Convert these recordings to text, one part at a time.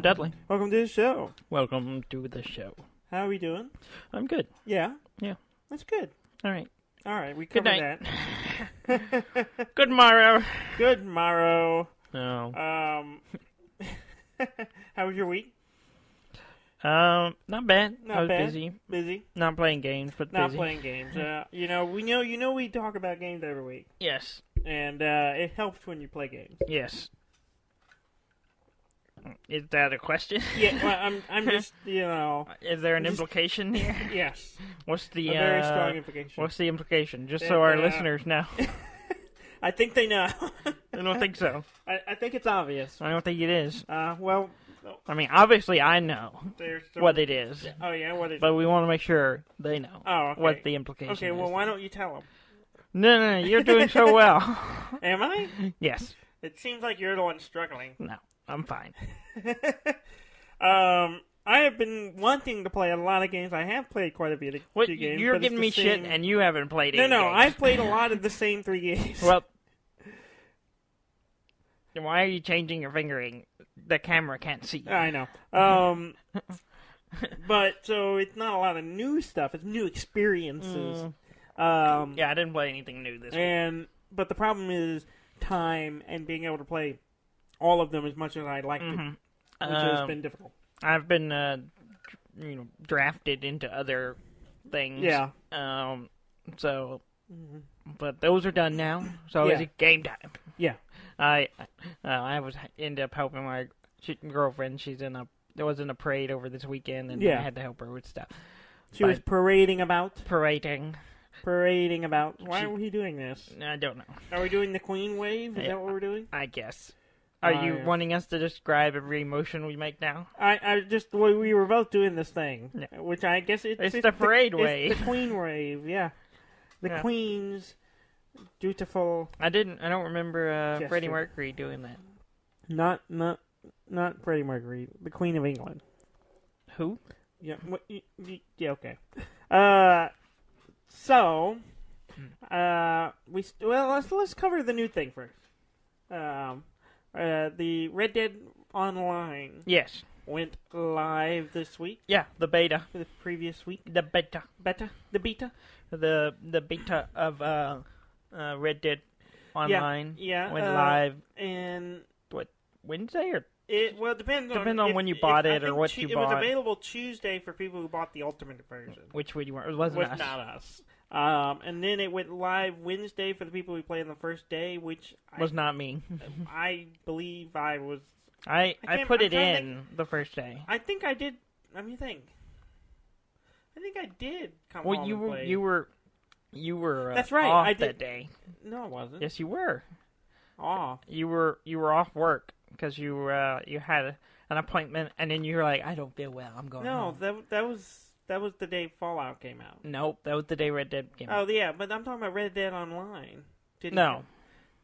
I'm Dudley. Welcome to the show. Welcome to the show. How are we doing? I'm good. Yeah. Yeah. That's good. All right. All right, we Good covered night. that. Good morrow. good morrow. No. Um, how was your week? Um, not bad. Not I was bad. busy. Busy. Not playing games, but Not busy. playing games. Uh, you know, we know. You know, we talk about games every week, Yes. and uh, it helps when you play games. Yes. Is that a question? Yeah. Well, I'm. I'm just. You know. Is there an Just- implication here? Yes. What's the a very uh, strong implication. What's the implication? Just That, so our uh, listeners know. I think they know. I don't think so. I, I think it's obvious. I don't think it is. Uh, well, I mean, obviously, I know some, what it is, Oh yeah, what is? but we want to make sure they know oh, okay. what the implication Okay, is. well, why don't you tell them? No, no, no, you're doing so well. Am I? yes. It seems like you're the one struggling. No, I'm fine. um, I have been wanting to play a lot of games. I have played quite a bit of What, few games. you're giving me shit, and you haven't played no, any no, games. I've played a lot of the same three games. Well, then why are you changing your fingering? The camera can't see. I know. Um, but so it's not a lot of new stuff. It's new experiences. Um, yeah, I didn't play anything new this week. and but the problem is time and being able to play all of them as much as I'd like to, Mhm. which has Um, been difficult. I've been, uh, you know, drafted into other things. Yeah. Um. So, Mhm. but those are done now. So Yeah. it's game time. Yeah. I, uh, I was end up helping my girlfriend. She's in a there was in a parade over this weekend, and Yeah. I had to help her with stuff. She was parading about, Parading. parading about. Why She- are we doing this? I don't know. Are we doing the Queen wave? Is Yeah. that what we're doing? I guess. Are Oh, you yeah. wanting us to describe every emotion we make now? I, I just well, we were both doing this thing, which I guess it's, It's the parade it's wave. the Queen wave. Yeah, the Yeah. Queen's dutiful. I didn't. I don't remember uh, Freddie Mercury doing that. Not not not Freddie Mercury, the Queen of England. Who? Yeah. What, y- y- yeah. Okay. Uh, so, uh, we st- well let's let's cover the new thing first. Um, uh, the Red Dead Online Yes. went live this week. Yeah, the beta. for The previous week, The beta. beta, the beta. The the beta of uh, uh, Red Dead Online Yeah, went uh, live and What Wednesday or it well it depends on Depends on if- when you if- bought I it or think what Tu- you It was bought. available Tuesday for people who bought the ultimate version. which we weren't. It wasn't was us. not us. Um, and then it went live Wednesday for the people who played on the first day, which I, Was not me. I believe I was. I I I put I'm it in the first day. I think I did. Let me think. I think I did come Well, you were you were you were uh, That's right, off I did- that day. No, it wasn't. Yes, you were. Off. You were you were off work because you uh, you had an appointment, and then you were like, I don't feel well. I'm going No, home. that that was that was the day Fallout came out. Nope, that was the day Red Dead came out. Oh yeah, but I'm talking about Red Dead Online. Didn't No.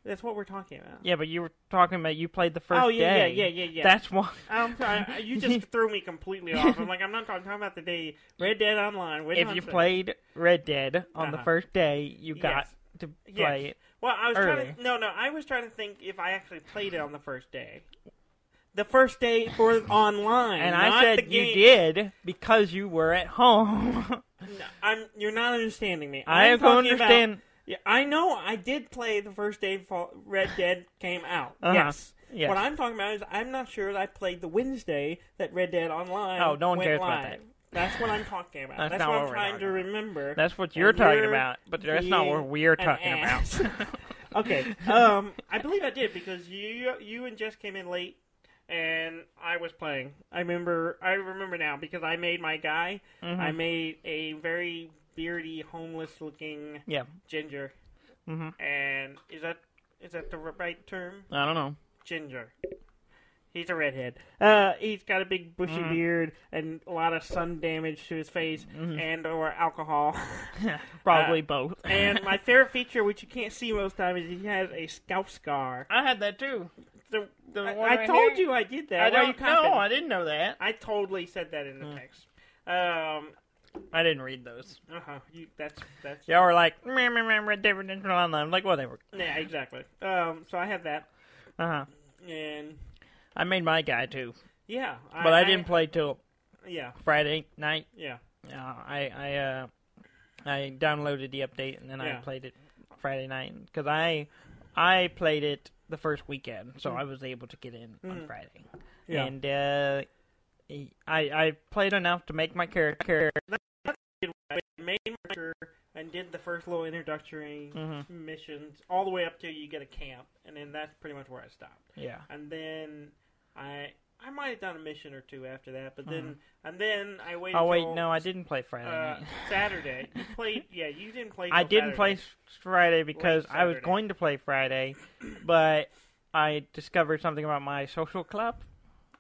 that's what we're talking about. Yeah, but you were talking about you played the first oh yeah, day. yeah, yeah, yeah, yeah. That's why. I'm sorry, you just threw me completely off. I'm like, I'm not talking, talking about the day Red Dead Online. If you to- played Red Dead on the Uh-huh. first day, you got Yes. to Yes. play it. well, I was trying to. No, no, I was trying to think if I actually played it on the first day. The first day for online, And I said you did because you were at home. No, I'm. You're not understanding me. I can talking about- yeah, I know. I did play the first day Red Dead came out. Uh-huh. Yes. Yes. What I'm talking about is I'm not sure that I played the Wednesday that Red Dead Online. Oh, no one cares about that. That's what I'm talking about. That's That's, not what I'm trying to remember. That's what you're talking about, but that's not what we're talking about. okay. Um, I believe I did because you you and Jess came in late, and I was playing. I remember. I remember now because I made my guy. Mhm. I made a very beardy, homeless-looking yeah. ginger. hmm And is that is that the right term? I don't know. Ginger. He's a redhead. Uh, he's got a big bushy Mhm. beard and a lot of sun damage to his face Mhm. and or alcohol. Probably Uh, both. and my favorite feature, which you can't see most time, is he has a scalp scar. I had that too. The, The I, one I right told here? you I did that. I Why don't know. I didn't know that. I totally said that in the Hmm. text. Um, I didn't read those. uh huh. You that's that's Y'all were like, Red Dead Redemption Online. I'm like, whatever. yeah exactly. Um, so I have that Uh huh. and I made my guy too. Yeah, but I, didn't play till Yeah, Friday night. yeah, Uh, I I uh, I downloaded the update and then I played it Friday night because I I played it the first weekend, so Mm. I was able to get in on Mhm. Friday. yeah. And uh, I I played enough to make my character. I made marker and did the first little introductory Mhm. missions all the way up to you get a camp, and then that's pretty much where I stopped. Yeah. And then I I might have done a mission or two after that, but then Mhm. and then I waited. Oh wait, till, no, I didn't play Friday uh. Saturday. You played, yeah, you didn't play. I didn't play Saturday. s- Friday because I was going to play Friday, but I discovered something about my social club,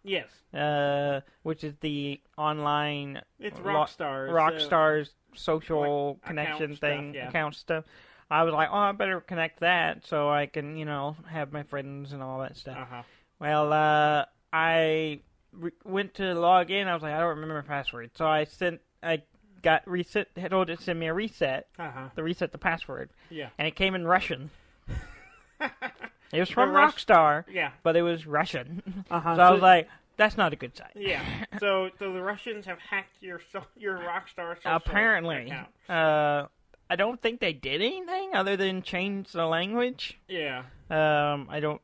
Yes, uh, which is the online it's Lo- Rockstars. uh, Rockstar's social like, connection account stuff, thing, yeah. account stuff. I was like, oh, I better connect that so I can, you know, have my friends and all that stuff. Uh huh. Well, uh, I re- went to log in. I was like, I don't remember my password, so I sent, I got reset, told it to send me a reset, Uh huh. to reset the password, Yeah. and it came in Russian. It was from Rus- Rockstar, Yeah. but it was Russian. Uh huh. so I was like, that's not a good sign. Yeah. So, so the Russians have hacked your your Rockstar Apparently, account. uh, I don't think they did anything other than change the language. Yeah. Um, I don't.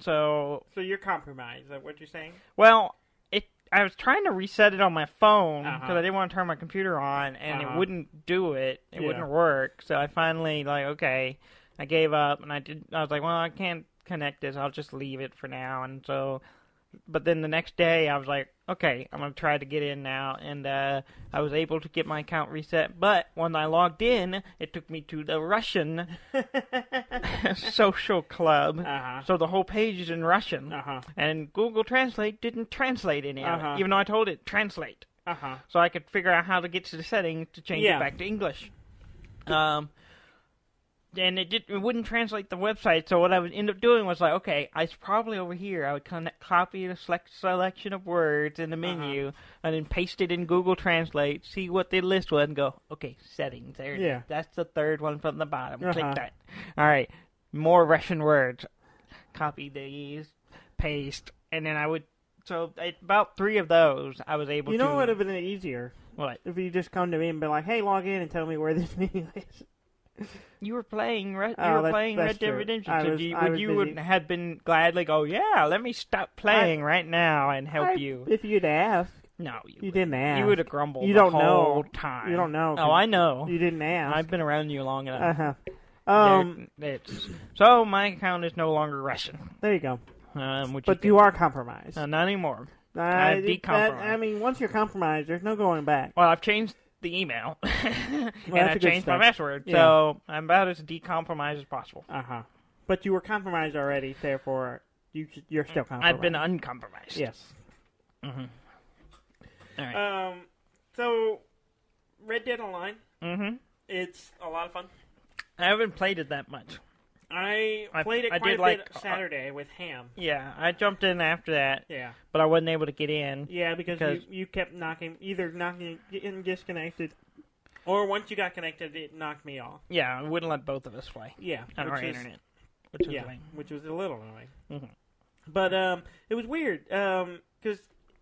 So, So you're compromised. Is that what you're saying? well, it. I was trying to reset it on my phone because Uh-huh. I didn't want to turn my computer on, and Uh-huh. it wouldn't do it. It Yeah. wouldn't work. So I finally like, okay, I gave up, and I did. I was like, well, I can't connect this. I'll just leave it for now. And so, but then the next day, I was like, okay, I'm gonna try to get in now, and uh, I was able to get my account reset. But when I logged in, it took me to the Russian social club. Uh huh. So the whole page is in Russian, Uh huh. and Google Translate didn't translate any of Uh-huh. it, even though I told it translate, Uh huh. so I could figure out how to get to the settings to change Yeah. it back to English. Um, and it did it wouldn't translate the website. So what I would end up doing was like, okay, I it's probably over here. I would connect, copy the select selection of words in the Uh-huh. menu, and then paste it in Google Translate. See what the list was, and go, okay, settings. There. Yeah. that's the third one from the bottom. Uh-huh. Click that. All right, more Russian words. Copy these, paste, and then I would. So about three of those, I was able to You to. know what would have been easier What? if you just come to me and be like, "Hey, log in and tell me where this menu is." You were playing Red. Oh, you were playing Red Dead. Redemption. I so was- you, would you would have been gladly go, yeah, let me stop playing right now and help I- you. If you'd asked, No, you, you didn't ask. you would have grumbled You don't whole know. time. You don't know. Oh, I know. You didn't ask. I've been around you long Uh enough. huh. Um. There- it's, so my account is no longer Russian, There you go. um, which But is you are compromised. Uh, not anymore. Uh, decompromised. I mean, once you're compromised, there's no going back. Well, I've changed the email and I changed my password, Yeah. so I'm about as decompromised as possible. Uh huh. But you were compromised already, therefore you you're still compromised. I've been uncompromised. yes. hmm All right. Um. So, Red Dead Online, mm-hmm. it's a lot of fun. I haven't played it that much. I I- played it I quite did a like- bit Saturday with Ham. Yeah, I jumped in after that, Yeah. but I wasn't able to get in. Yeah, because, Because- you, you kept knocking, either knocking, getting disconnected, or once you got connected, it knocked me off. Yeah, it wouldn't let both of us play Yeah. on our is- internet, which was Yeah, lame. which was a little annoying. Mhm. But um, it was weird because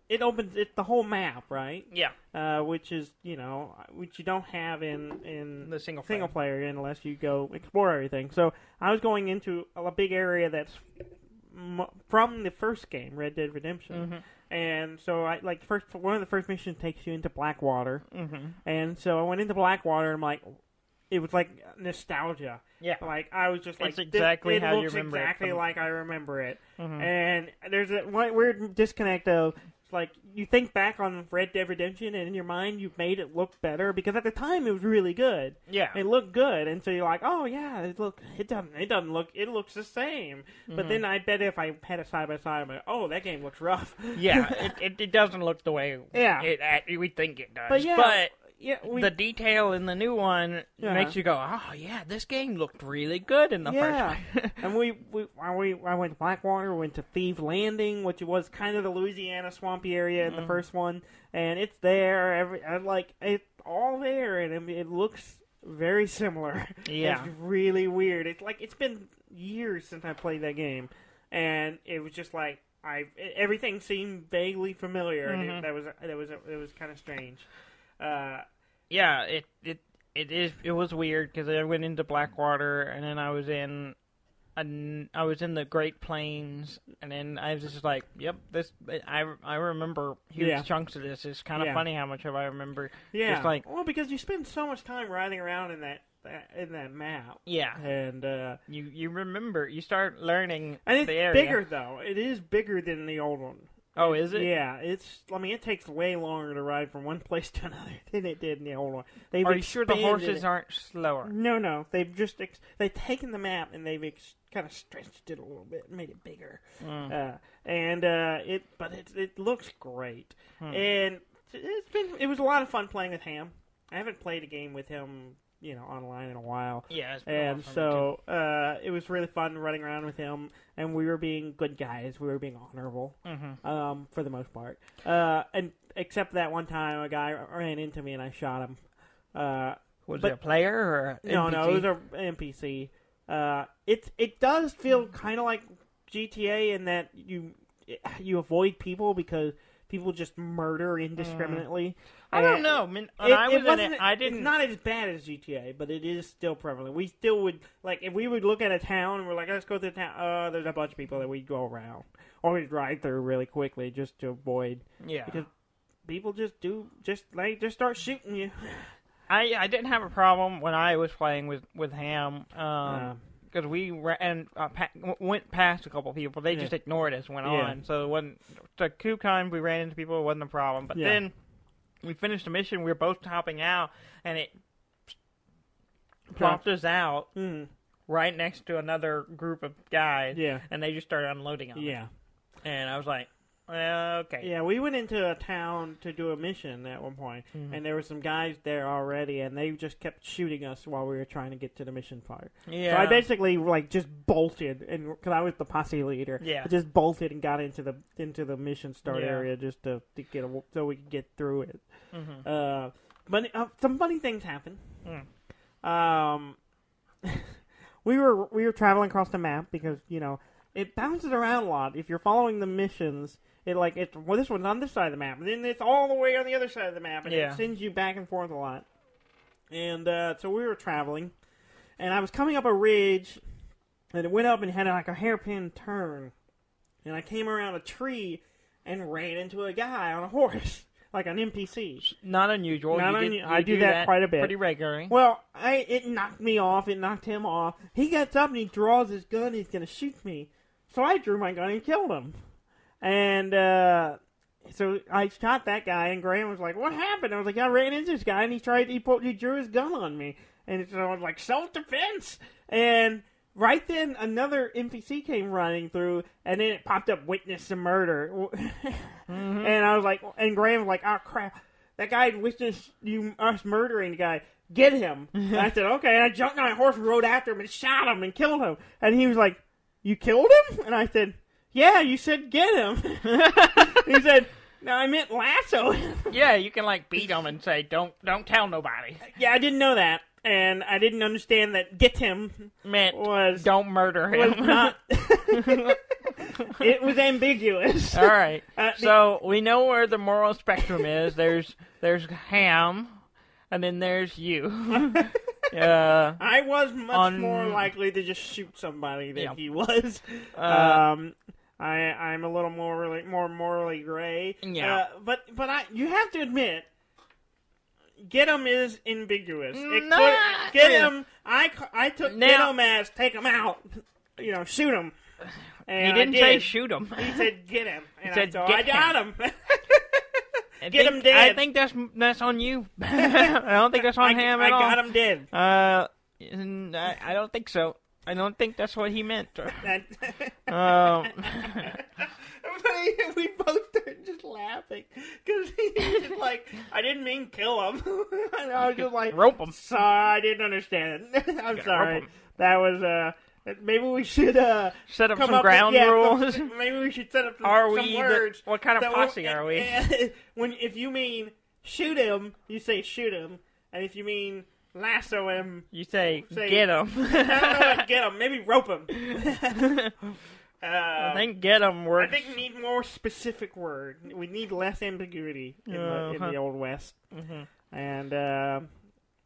it opens it the whole map, right? Yeah, Uh, which is you know which you don't have in in the single single player. player unless you go explore everything. So I was going into a big area that's from the first game, Red Dead Redemption, Mm-hmm. and so I like first one of the first missions takes you into Blackwater, Mm-hmm. and so I went into Blackwater. and I'm like, it was like nostalgia. Yeah. Like I was just like, It's this- exactly it how you looks remember it exactly from- like I remember it. Mhm. And there's a weird disconnect of it's like you think back on Red Dead Redemption, and in your mind you've made it look better because at the time it was really good. Yeah. It looked good, and so you're like, oh yeah, it look it doesn't it doesn't look it looks the same. Mm-hmm. But then I bet if I had a side by side, I'm like, oh that game looks rough. yeah, it, it, it doesn't look the way Yeah. it we think it does. But yeah, but yeah, we, the detail in the new one Yeah. makes you go, oh yeah, this game looked really good in the Yeah. first one. and we, we I- we I went to Blackwater, went to Thieves Landing, which was kind of the Louisiana swampy area Mm-hmm. in the first one, and it's there. Every I like it's all there, and it, it looks very similar. Yeah. it's really weird. It's like it's been years since I played that game, and it was just like I everything seemed vaguely familiar, Mhm. it, that was that was it was kind of strange. Uh, yeah, it it it is it was weird because I went into Blackwater and then I was in. an- I was in the Great Plains, and then I was just like, "Yep, this." I, I remember huge Yeah. chunks of this. It's kind of Yeah. funny how much of I remember. yeah, Just like- well, because you spend so much time riding around in that, that in that map, Yeah, and uh, you you remember. You start learning and it's the area. bigger though. It is bigger than the old one. Oh, is it? Yeah, it's. I mean, it takes way longer to ride from one place to another than it did in the old one. They've Are you sure the horses it. aren't slower? No, no. They've just ex- they've taken the map and they've ex- kind of stretched it a little bit, and made it bigger. Mm. Uh, and uh, it, but it it looks great. Hmm. And it's been it was a lot of fun playing with Ham. I haven't played a game with him, you know, online in a while. Yeah, And so uh, it was really fun running around with him, and we were being good guys. We were being honorable. Mhm. um, for the most part. Uh, and except that one time, a guy ran into me and I shot him. Uh, Was But- it a player or a no, no, it was NPC? a NPC. Uh, it it does feel kind of like GTA in that you you avoid people because people just murder indiscriminately. I don't know. I mean, It, I was in wasn't. it, I didn't. It's not as bad as GTA, but it is still prevalent. We still would like if we would look at a town and we're like, let's go to the town. Uh, there's a bunch of people that we'd go around or we'd drive through really quickly just to avoid yeah, because people just do just like just start shooting you. I I didn't have a problem when I was playing with with Ham. Um, Uh, because we ran uh, pa- went past a couple people. They Yeah. just ignored us, went Yeah. on. So when the two times we ran into people, it wasn't a problem. But Yeah. then we finished the mission. We were both topping out, and it plopped us out mm, right next to another group of guys, yeah, and they just started unloading on us. yeah. And I was like, well, okay. Yeah, we went into a town to do a mission at one point, Mhm. and there were some guys there already, and they just kept shooting us while we were trying to get to the mission part. Yeah. So I basically like just bolted, and because I was the posse leader, Yeah. I just bolted and got into the into the mission start Yeah. area just to, to get a, so we could get through it. Mhm. Uh, but uh, some funny things happen. Mm. Um, we were we were traveling across the map because you know it bounces around a lot. If you're following the missions, it like it's well this one's on this side of the map, and then it's all the way on the other side of the map, and Yeah. it sends you back and forth a lot. And uh, so we were traveling, and I was coming up a ridge, and it went up and had like a hairpin turn, and I came around a tree and ran into a guy on a horse, like an NPC. Not unusual. Not You did- unu- you I do that quite a bit. Pretty regularly. Well, I it knocked me off. It knocked him off. He gets up and he draws his gun. He's gonna shoot me. So I drew my gun and killed him. And uh, so I shot that guy. And Graham was like, "What happened?" I was like, "I ran into this guy and he tried. He pulled. He drew his gun on me." And so I was like, "Self defense." And right then, another NPC came running through, and then it popped up, "Witness a murder." Mm-hmm. And I was like, and Graham was like, "Oh crap." That guy witnessed you us murdering the guy. Get him. And I said, okay. And I jumped on my horse and rode after him and shot him and killed him. And he was like, you killed him? And I said, yeah, you said get him. he said, no, I meant lasso him. yeah, you can like beat them and say, "Don't, don't tell nobody." yeah, I didn't know that. And I didn't understand that get him Meant was, don't murder was him. not. it was ambiguous. All right. Uh, So we know where the moral spectrum is. There's there's Ham, and then there's you. uh, I was much On- more likely to just shoot somebody than Yeah. he was. uh, um, I I'm a little more really, more morally gray. Yeah. Uh, but but I you have to admit, get him is ambiguous. It Nah. could- get him. I I took Now- get him as take him out. You know, shoot him. And he didn't did. say shoot him. He said get him. And said, I, so "Get I got him. I Get think- him dead. I think that's that's on you. I don't think that's on I, Ham I at all. got him dead. Uh, I, I don't think so. I don't think that's what he meant. Um, we both started just laughing he like, I didn't mean kill him. I was just like, rope him. sorry, I didn't understand. I'm sorry. That was uh. Maybe we should uh Set up some up ground with, yeah, rules. some- maybe we should set up some, Are some we? The, words. what kind of posse are we? when if you mean shoot him, you say shoot him, and if you mean lasso him, You say, Say- get him. I don't know, like, get him. Maybe rope him. Uh, I think get 'em I works. think we need more specific word. We need less ambiguity in, the, in Uh-huh. the old west. Mhm. And uh,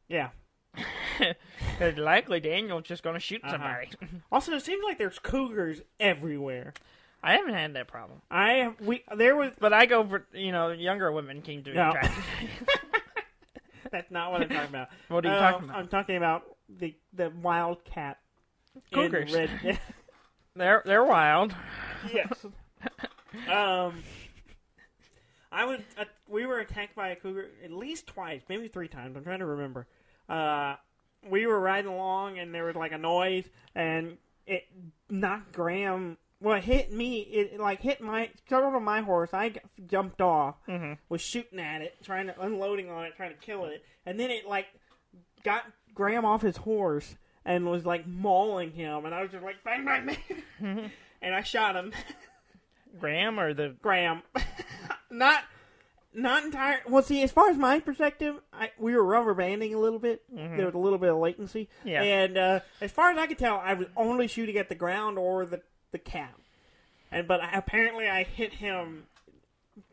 yeah. It's likely Daniel's just gonna shoot Uh-huh. somebody. Also, it seems like there's cougars everywhere. I haven't had that problem, I we there was but I go for you know younger women came to No. attract. that's not what I'm talking about. what are you Um, talking about? I'm talking about the the wildcat. in Cougars. Red- They're they're wild. yes. Um, I was. Uh, we were attacked by a cougar at least twice, maybe three times. I'm trying to remember. Uh, we were riding along, and there was like a noise, and it knocked Graham. Well, it hit me. It like hit my startled on my horse. I jumped off, hmm was shooting at it, trying to unloading on it, trying to kill it, and then it like got Graham off his horse and was like mauling him, and I was just like bang bang bang, and I shot him. Graham or the Graham. not not entire. Well, see, as far as my perspective, I, we were rubber banding a little bit. There was a little bit of latency. Yeah. And uh, as far as I could tell, I was only shooting at the ground or the the cat. And but I, apparently, I hit him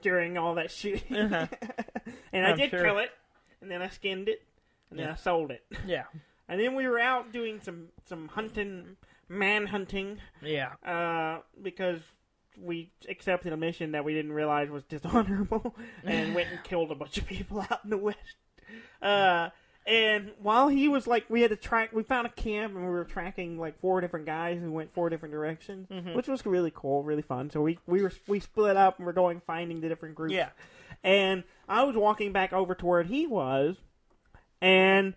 during all that shooting. Uh-huh. and I I'm did sure. kill it, and then I skinned it, and then I sold it. yeah And then we were out doing some some hunting, man hunting yeah uh, because we accepted a mission that we didn't realize was dishonorable and went and killed a bunch of people out in the west. Uh, and while he was like, we had to track, we found a camp and we were tracking like four different guys who went four different directions, Mhm. which was really cool, really fun. So we we were we split up and we're going finding the different groups. yeah. And I was walking back over to where he was, and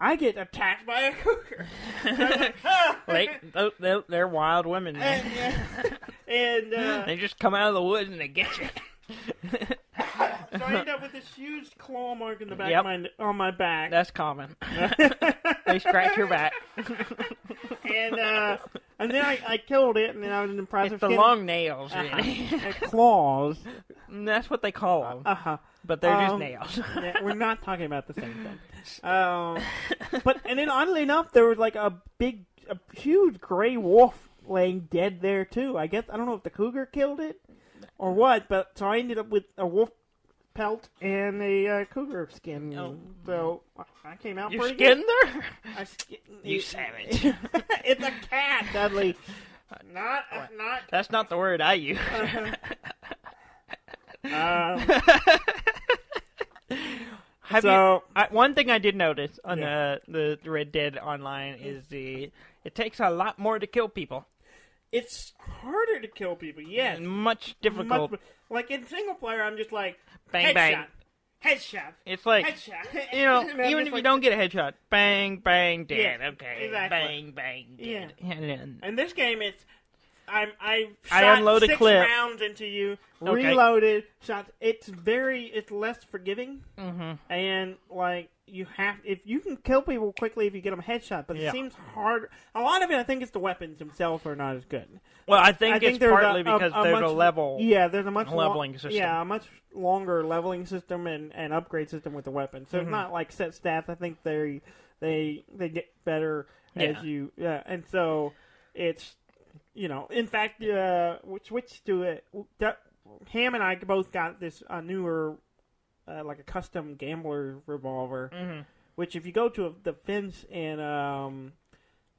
I get attacked by a cougar. And like, "Ah!" Like they're, they're wild women. Man. and, and uh, they just come out of the woods and they get you. so I end up with this huge claw mark in the back Yep. of my on my back, That's common. they scratch your back. and uh, and then I, I killed it, and then I was in the process It's the long nails, uh-huh, really. uh, claws. That's what they call them, Uh huh. But they're just um, nails. Yeah, we're not talking about the same thing. Um, but and then oddly enough, there was like a big, a huge gray wolf laying dead there too. I guess I don't know if the cougar killed it or what, but so I ended up with a wolf pelt and a uh, cougar skin. Oh. So I- came out you pretty skinned good. her? I sk- You it- savage. it's a cat, Dudley. Not, uh, not. That's not the word I use. Um, Have you, so I, one thing I did notice on Yeah. the the Red Dead Online is the it takes a lot more to kill people. it's harder to kill people. Yes, and much difficult. Much- like in single player, I'm just like Bang headshot, bang. headshot, It's like headshot. you know, even if like- you don't get a headshot, bang bang dead. Yeah, okay, exactly. bang bang dead. And then- In this game, it's I'm I I shot unload a six clip. rounds into you, Okay. reloaded, shot. It's very it's less forgiving, Mhm. and like you have if you can kill people quickly if you get them headshot, but Yeah. it seems hard. A lot of it, I think, is the weapons themselves are not as good. Well, I think I it's think there's partly a, because a, a there's much, a level. Yeah, there's a much lo- leveling system. Yeah, a much longer leveling system and, and upgrade system with the weapons. So Mhm. it's not like set stats. I think they they they get better as you yeah, and so it's you know. In fact, uh, we switched to it. Ham and I both got this uh, newer, uh, like a custom gambler revolver Mhm. which if you go to the fence in um,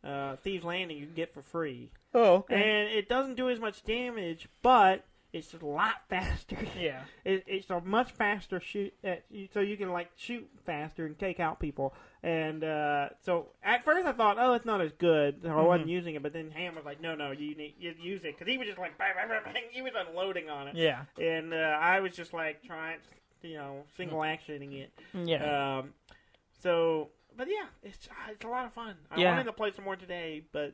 uh, Thieves Landing, you can get for free. Oh, And it doesn't do as much damage, but it's a lot faster. Yeah. It, it's a much faster shoot, at, so you can like shoot faster and take out people. And uh, so at first I thought, oh, it's not as good, so I wasn't Mhm. using it. But then Ham was like, no, no, you need you use it because he was just like bang, bang, bang, bang. He was unloading on it, Yeah. and uh, I was just like trying, you know, single actioning it. Yeah. Um, so, but yeah, it's it's a lot of fun. I Yeah. wanted to play some more today, but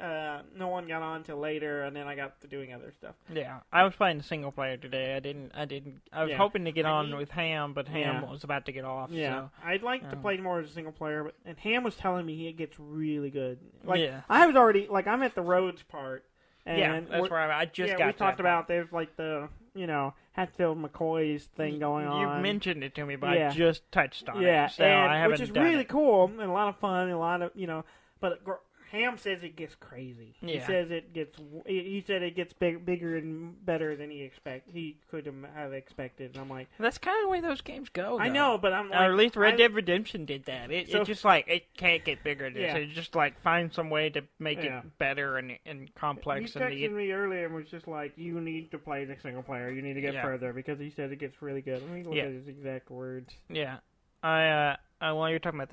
uh, no one got on till later, and then I got to doing other stuff. yeah. I was playing single player today. I didn't. I didn't. I was Yeah. hoping to get I on need- with Ham, but Ham Yeah. was about to get off. Yeah, I'd like to um, play more as a single player, but and Ham was telling me he gets really good. Like Yeah. I was already like I'm at the roads part, and yeah. That's where I, I just yeah, got. we talked about there's like the you know Hatfield McCoy's thing going on. You mentioned it to me, but Yeah. I just touched on yeah, it. So I haven't which is really it. cool and a lot of fun and a lot of you know, but Ham says it gets crazy. He says it gets. He he said it gets big, bigger and better than he expect. He could have expected. And I'm like, That's kind of the way those games go. I know, but I'm like, or at least Red I- Dead Redemption did that. It, So- it just like it can't get bigger than Yeah. this. It just like find some way to make Yeah. it better and and He complex and texted me earlier and was just like, "You need to play the single player. You need to get Yeah. further because he said it gets really good." Let me look Yeah. at his exact words. yeah. I uh, uh while you're talking about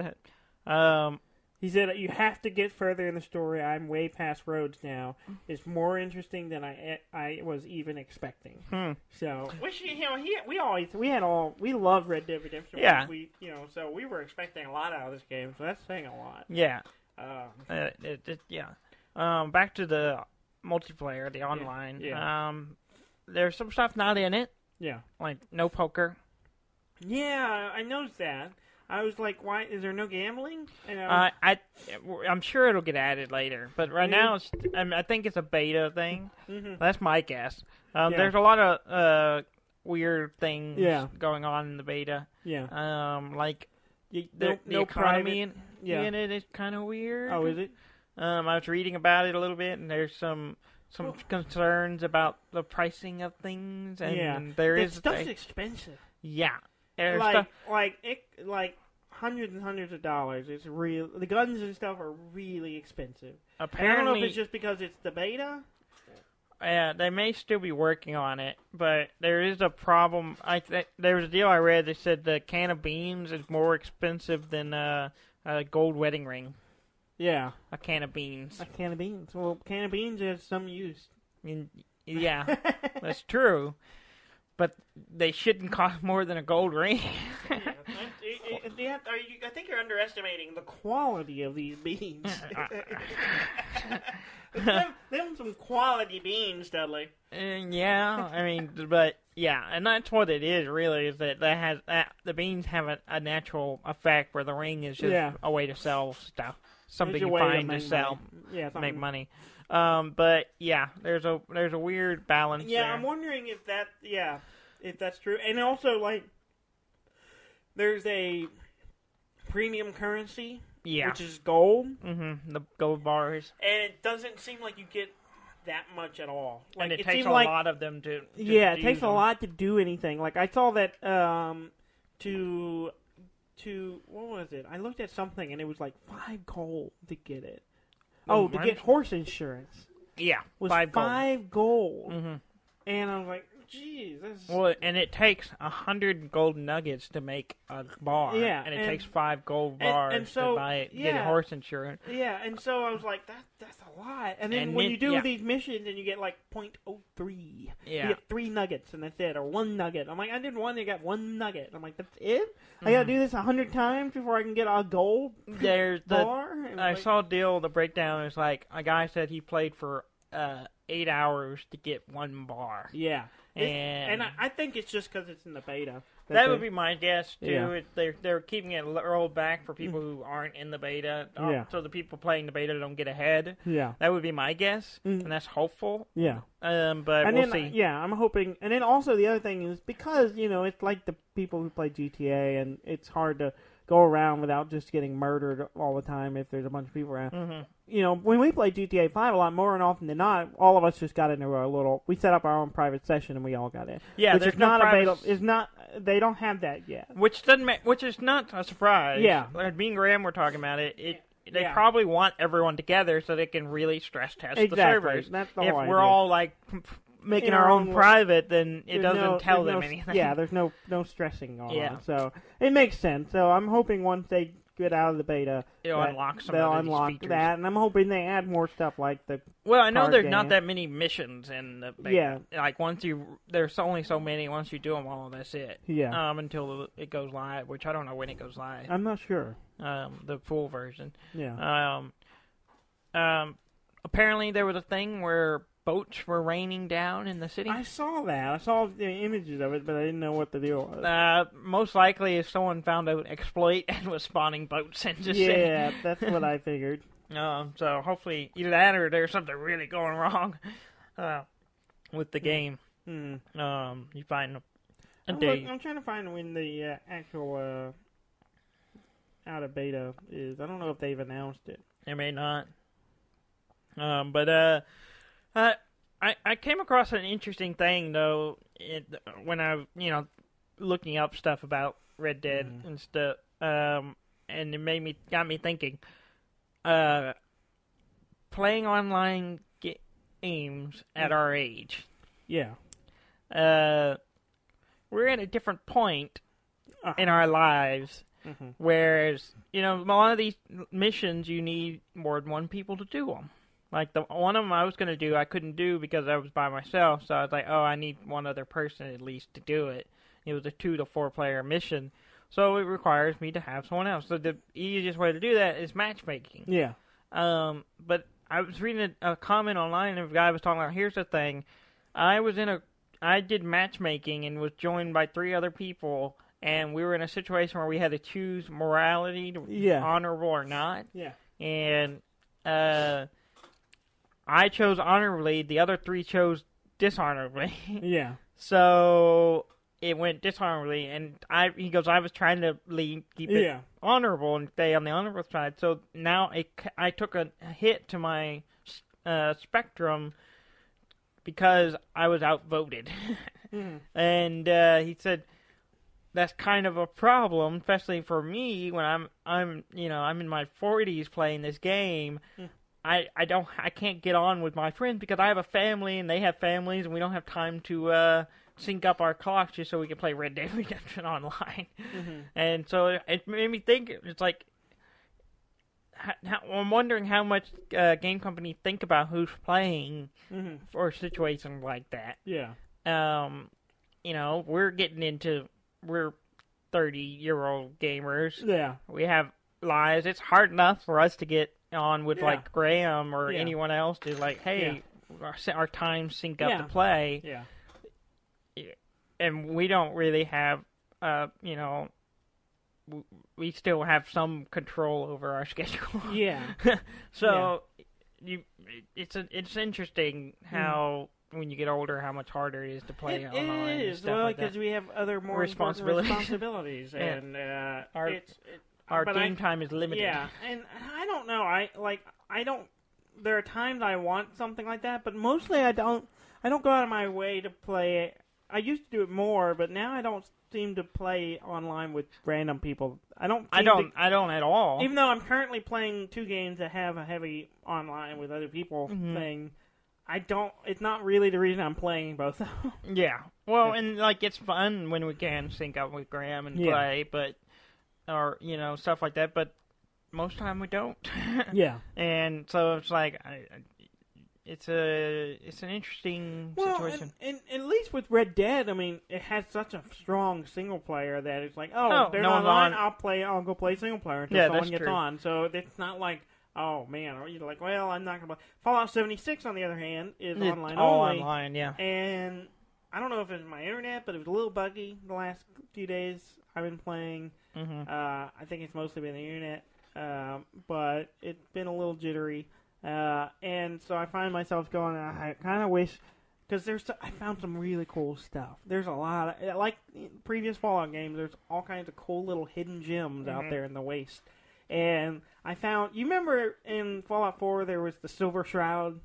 that, um, He said, "You have to get further in the story. I'm way past roads now. It's more interesting than I I was even expecting." hmm. So, which you know, he, we always we had all we love Red Dead Redemption. Yeah. we you know, so we were expecting a lot out of this game. So that's saying a lot. yeah, Um, uh, it, it, yeah. Um, back to the multiplayer, the online. yeah. Um, there's some stuff not in it, yeah, like no poker. yeah, I noticed that. I was like, "Why is there no gambling?" And I Uh, I, I'm sure it'll get added later, but right Yeah. now it's, I, mean, I think it's a beta thing. Mhm. That's my guess. Um, Yeah. There's a lot of uh, weird things Yeah. going on in the beta. yeah. Um, like You- the, no, the no economy in, Yeah. in it is kind of weird. Oh, is it? Um, I was reading about it a little bit, and there's some some Well- concerns about the pricing of things, and Yeah. there That is stuff's a- expensive. yeah, there's like stuff. like it like hundreds and hundreds of dollars. It's real. The guns and stuff are really expensive. Apparently, I don't know if it's just because it's the beta. Yeah, they may still be working on it, but there is a problem. I th- there was a deal I read that said the can of beans is more expensive than uh, a gold wedding ring. Yeah, A can of beans. a can of beans. Well, can of beans has some use. I mean, yeah, that's true, but they shouldn't cost more than a gold ring. I think you're underestimating the quality of these beans. them, them some quality beans, Dudley. Uh, yeah, I mean, but yeah, and that's what it is really. Is that that has that the beans have a, a natural effect where the ring is just Yeah. a way to sell stuff, something you find to make sell. money. Yeah, make money. Um, but yeah, there's a there's a weird balance. Yeah, there. I'm wondering if that. Yeah, if that's true, and also like, there's a premium currency, yeah. which is gold, hmm The gold bars, and it doesn't seem like you get that much at all. Like, and it, it takes a like, lot of them to. to Yeah, it takes a lot to do anything. Like I saw that um to to what was it? I looked at something and it was like five gold to get it. Oh, to get horse insurance Yeah, was five gold. five gold, hmm and I was like, "Geez, this." Well, and it takes a hundred gold nuggets to make a bar. Yeah, and it and- takes five gold bars and so, to buy it, get yeah. horse insurance. yeah, and so I was like, "That that's a lot." And then And when then- you do yeah. these missions, and you get like .03, Yeah. you get three nuggets, and that's it, or one nugget. I'm like, I did one, I got one nugget. I'm like, that's it. I gotta do this a hundred times before I can get a gold There's bar. And I like- saw a deal. The breakdown is like a guy said he played for uh, eight hours to get one bar. Yeah, It's- And- and I, I think it's just because it's in the beta. That would be my guess too. Yeah. It, they're they're keeping it rolled back for people who aren't in the beta, uh, Yeah. so the people playing the beta don't get ahead. Yeah, That would be my guess, Mm. and that's hopeful. yeah. Um, but and we'll then see. yeah, I'm hoping. And then also the other thing is because you know it's like the people who play GTA, and it's hard to go around without just getting murdered all the time if there's a bunch of people around. hmm You know, when we play GTA Five, a lot more and often than not, all of us just got into a little. We set up our own private session and we all got in. Yeah, which there's is no not private- available. Is not. They don't have that yet. Which doesn't ma- which is not a surprise. Yeah. like me and Graham were talking about it. It they Yeah. probably want everyone together so they can really stress test the servers. That's the if we're idea. all like making In our, our own own- private, then it doesn't no- tell them no- anything. Yeah, there's no no stressing going Yeah. on. So it makes sense. So I'm hoping once they get out of the beta, It'll that unlock some they'll unlock that, and I'm hoping they add more stuff like the Well, I know there's game. not that many missions in the beta. Yeah. Like once you, there's only so many. Once you do them all, that's it. yeah. Um, until it goes live, which I don't know when it goes live. I'm not sure. Um, the full version. Yeah. Um, um, apparently there was a thing where boats were raining down in the city. I saw that. I saw the images of it, but I didn't know what the deal was. Uh, most likely, if someone found an exploit and was spawning boats the city. yeah, that's what I figured. Um, so hopefully either that or there's something really going wrong uh, with the game. Hmm. Um, you find a I'm, day. look- I'm trying to find when the uh, actual uh, out of beta is. I don't know if they've announced it. They may not. Um, but uh, uh, I I came across an interesting thing though it, when I you know looking up stuff about Red Dead Mhm. and stuff. Um, and it made me got me thinking. Uh, playing online ga- games at Mm. our age. Yeah. Uh, we're at a different point Uh, in our lives. mhm. Whereas, you know, a lot of these missions, you need more than one people to do them. Like the one of them I was going to do, I couldn't do because I was by myself. So I was like, oh, I need one other person at least to do it. It was a two to four player mission, so it requires me to have someone else. So the easiest way to do that is matchmaking. Yeah. Um, but I was reading a, a comment online, and a guy was talking about. Here's the thing: I was in a, I did matchmaking and was joined by three other people, and we were in a situation where we had to choose morality, to Yeah. honorable or not, Yeah. and uh, I chose honorably. The other three chose dishonorably. Yeah. so it went dishonorably, and I he goes, I was trying to lead, keep it Yeah. honorable and stay on the honorable side. So now it, I took a hit to my uh, spectrum because I was outvoted. Mhm. and uh, he said that's kind of a problem, especially for me when I'm I'm you know I'm in my 40s playing this game. Hmm. I, I don't I can't get on with my friends because I have a family and they have families and we don't have time to uh, sync up our clocks just so we can play Red Dead Redemption online. Mhm. And so it- it made me think. It's like how, I'm wondering how much uh, game company think about who's playing Mhm. for situations like that. Yeah. Um, you know, we're getting into we're 30 year old gamers. Yeah. We have lives. It's hard enough for us to get on with Yeah. like Graham or Yeah. anyone else to like, hey, our, our times sync up to play Yeah. and we don't really have, uh, you know, we still have some control over our schedule. Yeah. so you, it's a, it's interesting how when you get older, how much harder it is to play It online. and is stuff well like because we have other more Responsibilities. responsibilities, and uh, Our- it's it, Our but game I, time is limited. Yeah, and I don't know. I like I don't. There are times I want something like that, but mostly I don't. I don't go out of my way to play. It. I used to do it more, but now I don't seem to play online with random people. I don't. I don't. to- I don't at all. even though I'm currently playing two games that have a heavy online with other people Mhm. thing, I don't. It's not really the reason I'm playing both. of them. Yeah. Well, and like it's fun when we can sync up with Graham and Yeah. play, but or you know stuff like that. But most time we don't. yeah. and so it's like I, I- it's a it's an interesting Well, situation. and, and at least with Red Dead, I mean, it has such a strong single player that it's like, oh, Oh, they're no not online. on. I'll play. I'll go play single player until Yeah, someone gets true. on. So it's not like, oh man, or you're like, well, I'm not gonna play. Fallout 76, on the other hand, is It's online all only, online, yeah. and I don't know if it's my internet, but it was a little buggy the last few days I've been playing. hmm Uh, I think it's mostly been the internet, um, but it's been a little jittery, uh, and so I find myself going. I kind of wish because there's I found some really cool stuff. There's a lot of like in previous Fallout games. There's all kinds of cool little hidden gems out Mhm. there in the waste, and I found. You remember in Fallout 4 there was the Silver Shroud,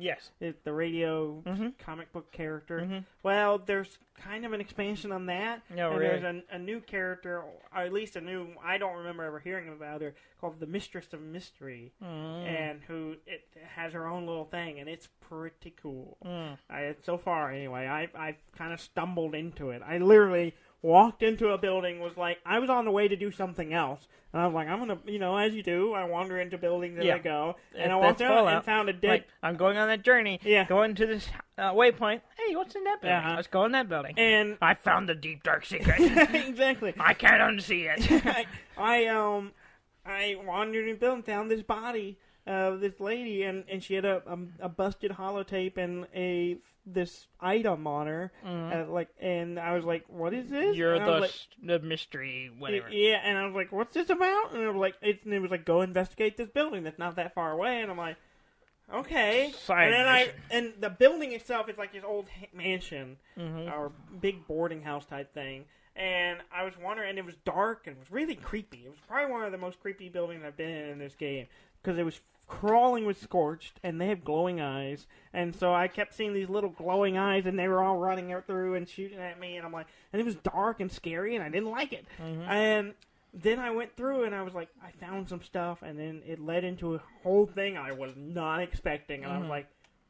Yes. it, the radio hmm comic book character. hmm Well, there's kind of an expansion on that. No, and really. there's a, a new character, or at least a new, I don't remember ever hearing about her, called the Mistress of Mystery, Mm. and who it has her own little thing, and it's pretty cool. Mm. I, so far, anyway, I I kind of stumbled into it. I literally walked into a building, was like, I was on the way to do something else, and I was like, I'm gonna, you know, as you do, I wander into buildings as Yeah. I go, and That- I walked out and found a dead. Like, I'm going on that journey. Yeah. Going to this uh, waypoint. Hey, what's in that building? Uh-huh. Let's go in that building. and I found the deep dark secret. exactly. I can't unsee it. I, I um I wandered in the building, found this body of this lady, and, and she had a, a a busted holotape and a this item on her, Mhm. uh, like, and I was like, "What is this?" You're the like, the mystery whatever. Yeah, and I was like, "What's this about?" And it was like, it, and it was like, "Go investigate this building that's not that far away." And I'm like, "Okay." And then I and the building itself is like this old ha- mansion Mhm. or big boarding house type thing. And I was wondering, and it was dark and it was really creepy. It was probably one of the most creepy buildings I've been in in this game because it was crawling with scorched, and they have glowing eyes. And so I kept seeing these little glowing eyes, and they were all running through and shooting at me, and I'm like, and it was dark and scary, and I didn't like it. And then I went through, and I was like, I found some stuff, and then it led into a whole thing I was not expecting, and I was Mhm. like,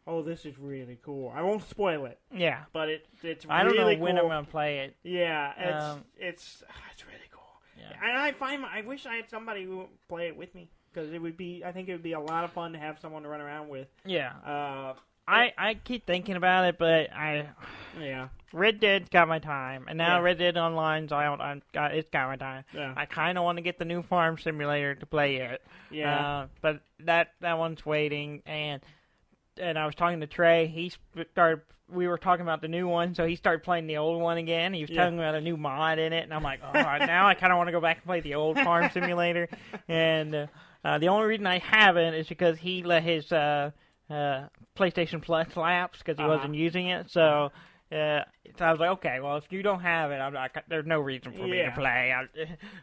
oh, this is really cool. I won't spoil it, Yeah. but it it's really I don't really know when cool. I'm gonna play it. Yeah, it's Um, it's it's really cool. Yeah. And I find I wish I had somebody who would play it with me because it would be I think it would be a lot of fun to have someone to run around with. Yeah. Uh, I I keep thinking about it, but I yeah, Red Dead got my time, and now Yeah. Red Dead Online's out. I got it's got my time. yeah, I kind of want to get the new Farm Simulator to play it. yeah. Uh, but that that one's waiting, and and I was talking to Trey. He started. We were talking about the new one, so he started playing the old one again. He was Yeah. telling me about a new mod in it, and I'm like, oh, now I kind of want to go back and play the old Farm Simulator. And uh, uh, the only reason I haven't is because he let his uh, uh, PlayStation Plus lapse because he Uh-huh. wasn't using it. So. Uh, so I was like, okay, well, if you don't have it, I'm not, there's no reason for me Yeah. to play.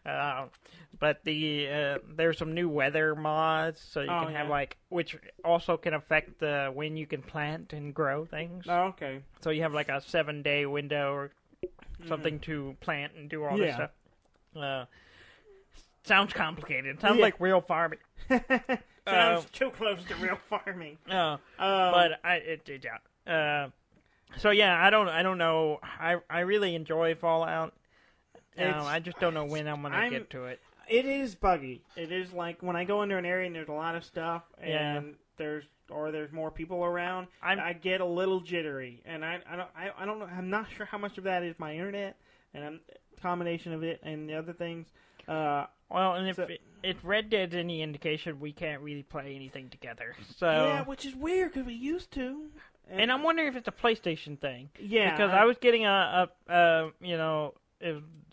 I, uh, but the uh, there's some new weather mods, so you Oh, can have like, which also can affect the when you can plant and grow things. oh, okay. So you have like a seven day window or something to plant and do all this Yeah. stuff. Sounds complicated. Sounds Yeah. like real farming. Sounds Uh, too close to real farming. Uh, Uh, but I it, it yeah. Uh, so yeah, I don't I don't know. I I really enjoy Fallout. I just don't know when I'm gonna I'm- get to it. it is buggy. It is like when I go into an area and there's a lot of stuff and Yeah. there's or there's more people around. I'm- I get a little jittery, and I I don't I, I don't know. I'm not sure how much of that is my internet and I'm combination of it and the other things. Uh, Well, and if So- if Red Dead's any indication, we can't really play anything together. So, yeah, which is weird because we used to. and I'm wondering if it's a PlayStation thing yeah because I was getting a, a, a you know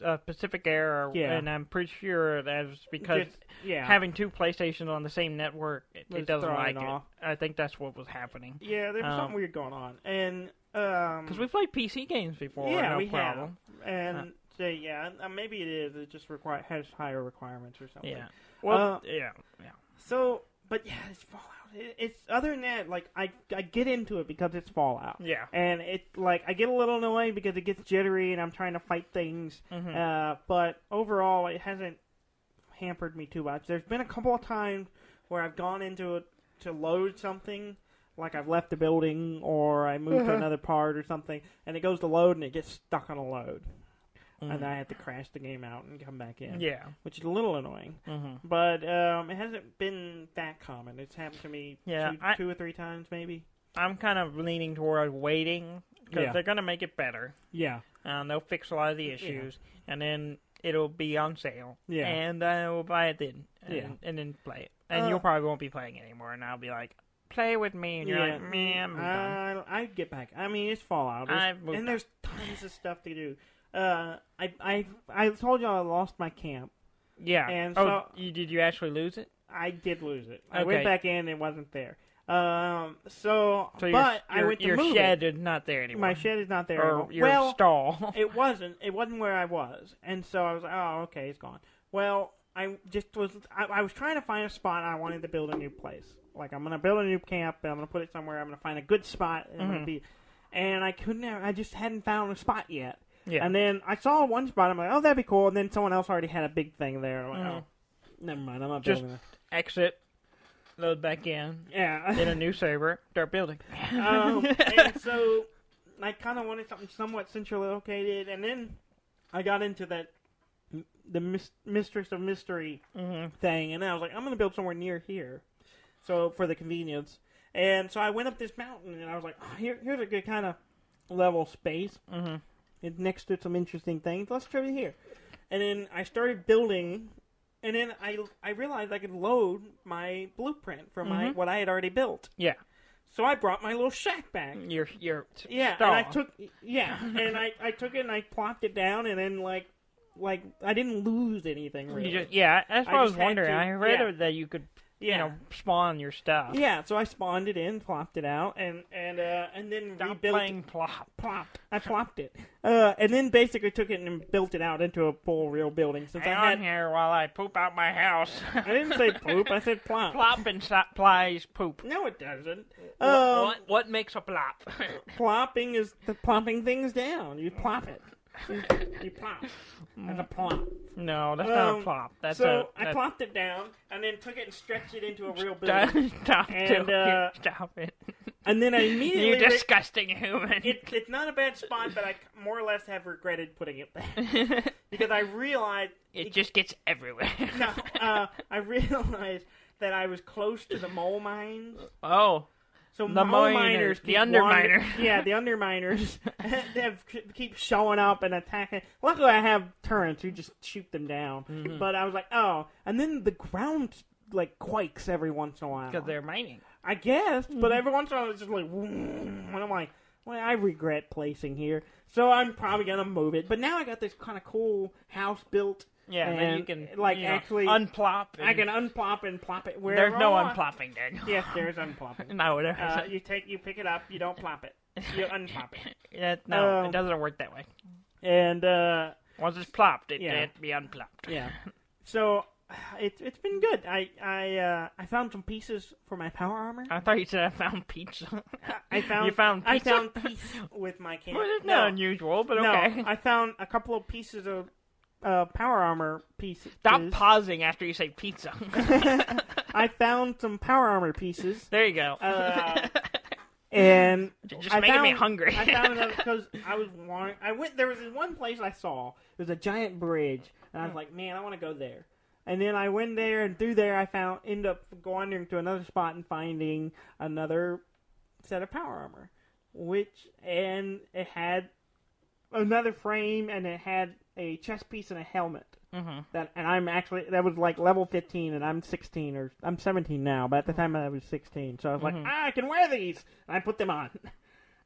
a, Pacific Air, Yeah. and I'm pretty sure that's because just- yeah having two PlayStations on the same network, it, it doesn't like it. off. I think that's what was happening yeah there was um, something weird going on and um because we played PC games before. yeah no we problem. have and so, yeah uh, maybe it is it just require has higher requirements or something Yeah. Well, Uh, yeah, yeah. So, but yeah, it's Fallout. It, it's other than that, like I I get into it because it's Fallout, Yeah. and it like I get a little annoyed because it gets jittery and I'm trying to fight things. Mhm. Uh, but overall, it hasn't hampered me too much. There's been a couple of times where I've gone into it to load something. Like I've left a building or I moved to Uh-huh. another part or something, and it goes to load and it gets stuck on a load, Mhm. and I had to crash the game out and come back in, yeah. which is a little annoying. hmm But um, it hasn't been that common. It's happened to me Yeah, two, I- two or three times, maybe. I'm kind of leaning toward waiting because Yeah. they're gonna make it better. Yeah, Um, they'll fix a lot of the issues, and then it'll be on sale. Yeah. and I will buy it then. And, Yeah. and then play it. And Uh, you probably won't be playing anymore. And I'll be like, play with me, and you're yeah. like, man, I'm done. I I get back. I mean, it's Fallout, There's- and there's tons of stuff to do. Uh, I I I told you I lost my camp. yeah. and oh, so- you, did you actually lose it? I did lose it. I Okay. went back in and it wasn't there. Um, so, So your, but your, I went to your move shed it. is not there anymore. My shed is not there or anymore. your well, stall. it wasn't. It wasn't where I was, and so I was like, "Oh, okay, it's gone." Well, I just was. I, I was trying to find a spot. I wanted to build a new place. Like I'm gonna build a new camp, and I'm gonna put it somewhere. I'm gonna find a good spot, and I'm gonna Mhm. be. And I couldn't. I just hadn't found a spot yet. Yeah. And then I saw one spot. I'm like, "Oh, that'd be cool." And then someone else already had a big thing there. I'm like, Mhm. "Oh, never mind. I'm not Just- building it." Exit. Load back in. Yeah. In a new server. Start building. um, and so I kind of wanted something somewhat centrally located, and then I got into that the mis- mistress of mystery hmm thing, and I was like, I'm gonna build somewhere near here, so for the convenience. And so I went up this mountain, and I was like, oh, here, here's a good kind of level space. hmm next to some interesting things. Let's try it here. And then I started building, and then I I realized I could load my blueprint for my Mhm. what I had already built. Yeah. So I brought my little shack back. Your your Yeah, stall. and I took yeah, and I, I took it and I plopped it down, and then like like I didn't lose anything really. You just, yeah, that's what I I, was just had wondering. to- I read yeah. that you could you know spawn your stuff. Yeah, so I spawned it in, plopped it out, and and uh, and then Stop rebuilt playing plop. plopped. I plopped it, uh, and then basically took it and built it out into a full real building. Since Hang I on had, here while I poop out my house. I didn't say poop. I said plop. plop implies poop. No, it doesn't. What, Um, what, what makes a plop? plopping is the plopping things down. You plop it. You, you plop. That's a plop. no, that's not Um, a plop. That's so a. I that's- plopped it down and then took it and stretched it into a real building. Stop, And, doing uh, it. Stop it. and then I You immediately. re- disgusting human. it, it's not a bad spot, but I more or less have regretted putting it there because I realized it just gets everywhere. no, uh, I realized that I was close to the mole mines. oh, So The miners, the underminers. wander- yeah, the underminers have keep showing up and attacking. Luckily, I have turrets who just shoot them down. Mm-hmm. But I was like, oh, and then the ground like quakes every once in a while. because they're mining. I guess, but Mm-hmm. every once in a while it's just like, and I'm like, well, I regret placing here, so I'm probably gonna move it. But now I got this kind of cool house built. Yeah, and then you can like you know, actually unplop. I can unplop and plop it where There's no unplopping, Daniel. Yes, there's unplopping. no, there Uh, you take, you pick it up, you don't plop it, you unplop it, Yeah, no, um, it doesn't work that way. and uh, Once it's plopped, it Yeah. can't be unplopped. yeah. So it's it's been good. I I uh, I found some pieces for my power armor. I thought you said I found pizza. I found you found I found peace with my camp. well, it's no, not unusual, but no, okay. I found a couple of pieces of uh, power armor pieces. Stop pausing after you say pizza. I found some power armor pieces, there you go. Uh, and just I making me hungry. I found another because I was wanting. I went. There was this one place I saw. There's a giant bridge, and I was like, man, I want to go there. And then I went there, and through there, I found end up wandering to another spot and finding another set of power armor, which and it had another frame, and it had a chest piece and a helmet. hmm That and I'm actually that was like level 15, and I'm 16 or I'm 17 now, but at the time I was 16, so I was like, Mhm. ah, I can wear these, and I put them on.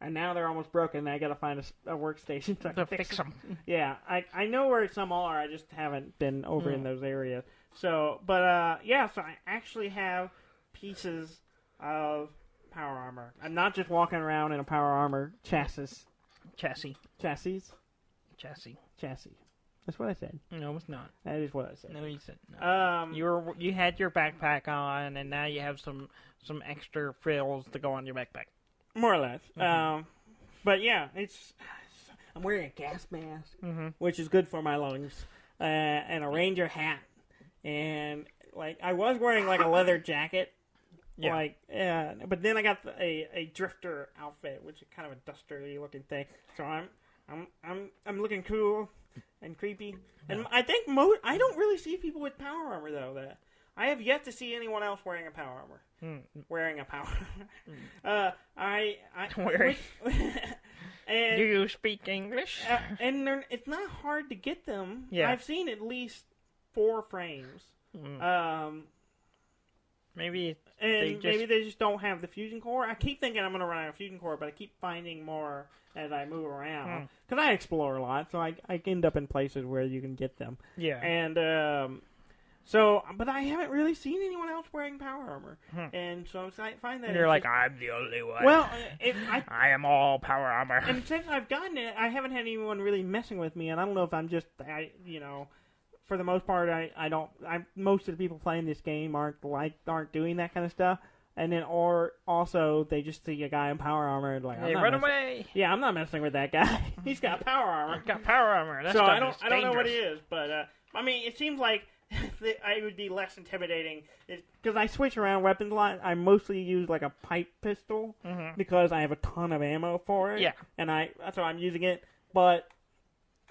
And now they're almost broken. and I gotta find a workstation so I To can fix them. Yeah, I I know where some are. I just haven't been over in Mm. those areas. So, but uh, yeah. So I actually have pieces of power armor. I'm not just walking around in a power armor chassis, Chassis. chassis, Chassis. chassis. That's what I said. No, it's not. That is what I said. No, you said no. Um, you were you had your backpack on, and now you have some some extra frills to go on your backpack. More or less. Mhm. Um, but yeah, it's. I'm wearing a gas mask, Mm-hmm. which is good for my lungs, uh, and a ranger hat, and like I was wearing like a leather jacket, Yeah. like yeah. But then I got the, a a drifter outfit, which is kind of a dusterly looking thing. So I'm I'm I'm I'm looking cool and creepy, and I think mo I don't really see people with power armor though. That I have yet to see anyone else wearing a power armor Mm. wearing a power. uh, I, I Wearing. and Do you speak English? uh, and they're, it's not hard to get them. Yeah. I've seen at least four frames. Mm. Um, Maybe and They just- maybe they just don't have the fusion core. I keep thinking I'm going to run out of fusion core, but I keep finding more as I move Hmm. around because I explore a lot, so I I end up in places where you can get them. yeah. And um, so, but I haven't really seen anyone else wearing power armor, Hmm. and so I find that And you're like, interesting. I'm the only one. well, it, I I am all power armor. and since I've gotten it, I haven't had anyone really messing with me, and I don't know if I'm just, I, you know, for the most part, I, I don't, I most of the people playing this game aren't like aren't doing that kind of stuff, and then or also they just see a guy in power armor and like, Hey, run messing- away! Yeah, I'm not messing with that guy. He's got power armor. Got power armor. That so I don't, I don't know what he is, but uh, I mean, it seems like I would be less intimidating because I switch around weapons a lot. I mostly use like a pipe pistol Mhm. because I have a ton of ammo for it. Yeah. and I that's why I'm using it. But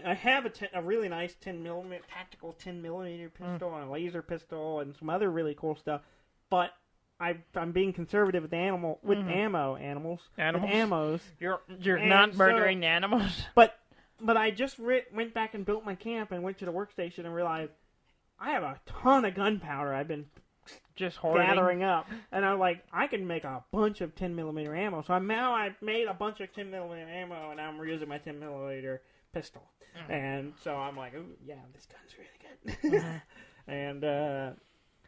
I have a, ten, a really nice 10 millimeter tactical 10 millimeter Mm. pistol and a laser pistol and some other really cool stuff. But I I'm being conservative with the animal with Mhm. ammo animals Animals? with ammos. You're you're And not so- murdering animals. But but I just re- went back and built my camp and went to the workstation and realized I have a ton of gunpowder I've been Just hoarding. gathering up, and I'm like, I can make a bunch of 10 millimeter ammo. So I'm now I made a bunch of 10 millimeter ammo, and I'm reusing my 10 millimeter pistol. Mm. And so I'm like, ooh, yeah, this gun's really good. Mhm. and uh,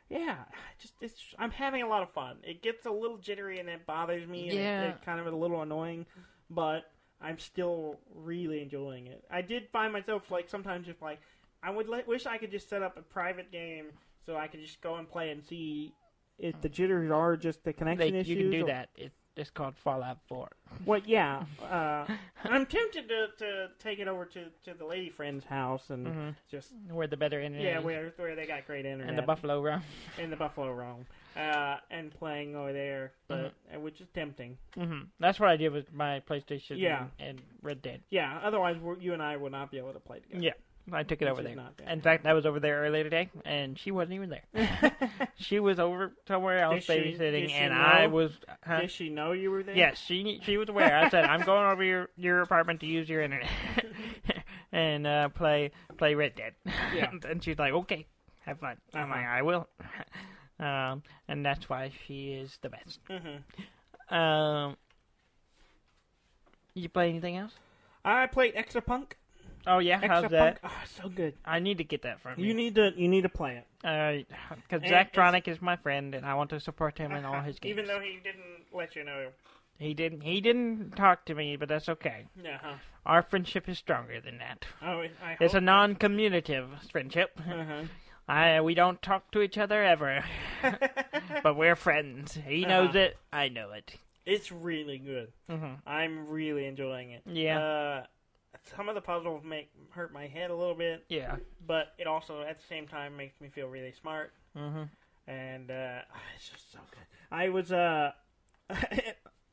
yeah, just it's I'm having a lot of fun. It gets a little jittery and it bothers me. And Yeah. it, it's kind of a little annoying, but I'm still really enjoying it. I did find myself like sometimes just like I would li- wish I could just set up a private game so I could just go and play and see if the jitters are just the They, connection issues. you can do or- that. It, it's called Fallout 4. Well, yeah. Uh, I'm tempted to, to take it over to, to the lady friend's house and Mhm. just Where the better internet yeah, is. where where they got great internet and the Buffalo Roam. in the Buffalo Roam, uh, and playing over there, but uh, which is tempting. Mm-hmm. That's what I did with my PlayStation Yeah. and Red Dead. Yeah, otherwise we're, you and I would not be able to play together. Yeah. I took it over there. In fact, I was over there earlier today, and she wasn't even there. she was over somewhere else she- babysitting, and I was. Huh? Did she know you were there? Yes, she she was aware. I said, "I'm going over your, your apartment to use your internet and uh, play play Red Dead." Yeah. and she's like, "Okay, have fun." I'm like, Uh-huh. "I will." um, and that's why she is the best. hmm Um, you play anything else? I played Exapunk. Oh yeah, how's that? Oh, so good. I need to get that from You you. need to you need to play it. Alright, because And Zachtronics is my friend, and I want to support him in all his games. Even though he didn't let you know. he didn't, he didn't talk to me, but that's okay. Yeah. Huh. Our friendship is stronger than that. Oh, I It's a non-communicative friendship. Uh-huh. I we don't talk to each other ever, but we're friends. He knows Uh-huh. it. I know it. It's really good. hmm I'm really enjoying it. Yeah. Uh, some of the puzzles make hurt my head a little bit, Yeah. but it also at the same time makes me feel really smart. hmm And uh, it's just so good. I was uh,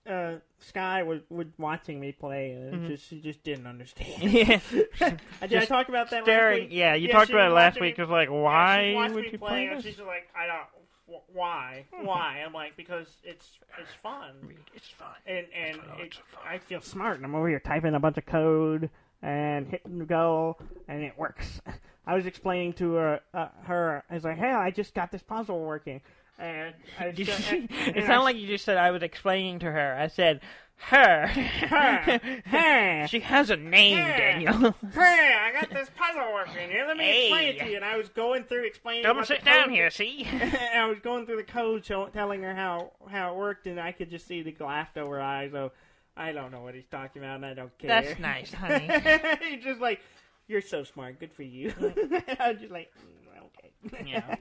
uh, Sky was, was watching me play, and Mhm. just she just didn't understand. yeah. Did I Just talk about that last Staring. week? Yeah, you Yeah, talked about it last week. was like, why watched would you play, play and she's like, I don't. Wh- Why? Why? I'm like, because it's it's fun. It's fun. and and it, it's fun. I feel smart. And I'm over here typing a bunch of code and hitting go, and it works. I was explaining to her, uh, her I was like, "Hey, I just got this puzzle working," and just, and, it sounded like you just said I was explaining to her. I said, her. Her. Her. she has a name, Her. Daniel. Hey, I got this puzzle working. Here, let me explain it to you. And I was going through explaining. What sit down here, see? and I was going through the code, show, telling her how how it worked, and I could just see the glassed over eyes. So I don't know what he's talking about, and I don't care. That's nice, honey. he's just like, "You're so smart. Good for you." I was just like, mm, "Okay." Yeah.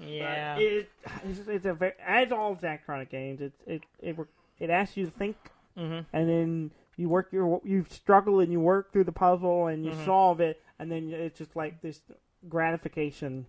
Yeah. it, it's, it's a very, as all Zach Chronic games, it it it it asks you to think, hmm and then you work your you struggle and you work through the puzzle and you Mhm. solve it, and then it's just like this gratification.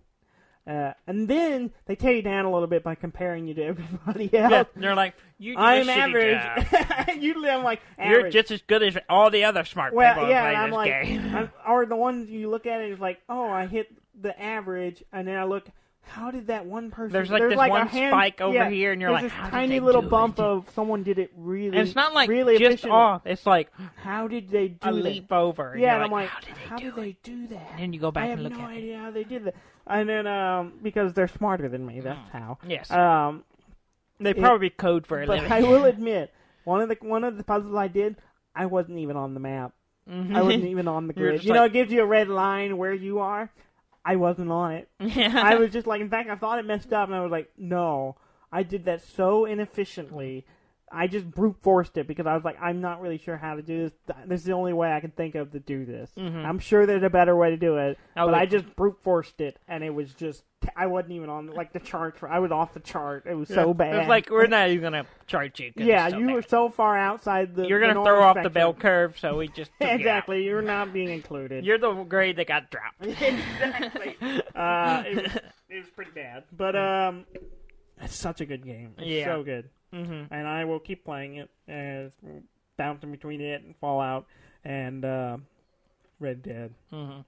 Uh, and then they tear you down a little bit by comparing you to everybody Yeah, else. they're like, you do I'm a shitty job. average. Usually, I'm like You're just as good as all the other smart well, people yeah. And I'm this like, game. I'm, or the ones you look at it is like, oh, I hit the average, and then I look. How did that one person? There's like this a one hand- spike over yeah, here, and you're like, this how did tiny little bump it? of someone did it really. And it's not like really just off. It's like How did they do a that? leap over. Yeah, you're and I'm like, how did they how do did they do that? And then you go back I and look no at it. idea how they did that. And then, um, because they're smarter than me, that's how. Yes, Um, they it- probably code for it. but living. I will admit, one of the one of the puzzles I did, I wasn't even on the map. I wasn't even on the grid. You know, it gives you a red line where you are. I wasn't on it. I was just like, in fact, I thought it messed up, and I was like, no, I did that so inefficiently. I just brute forced it because I was like, I'm not really sure how to do this. This is the only way I can think of to do this. Mhm. I'm sure there's a better way to do it, but I just brute forced it, and it was just I wasn't even on like the chart. I was off the chart. It was so bad. It was like we're not even gonna chart you. yeah, you bad. were so far outside the. You're gonna throw off the bell curve, so we just took you exactly. You're not being included. You're the grade that got dropped. exactly. uh, it, was, it was pretty bad, but um, it's such a good game. It's Yeah. so good, hmm and I will keep playing it as bouncing between it and Fallout and uh, Red Dead. hmm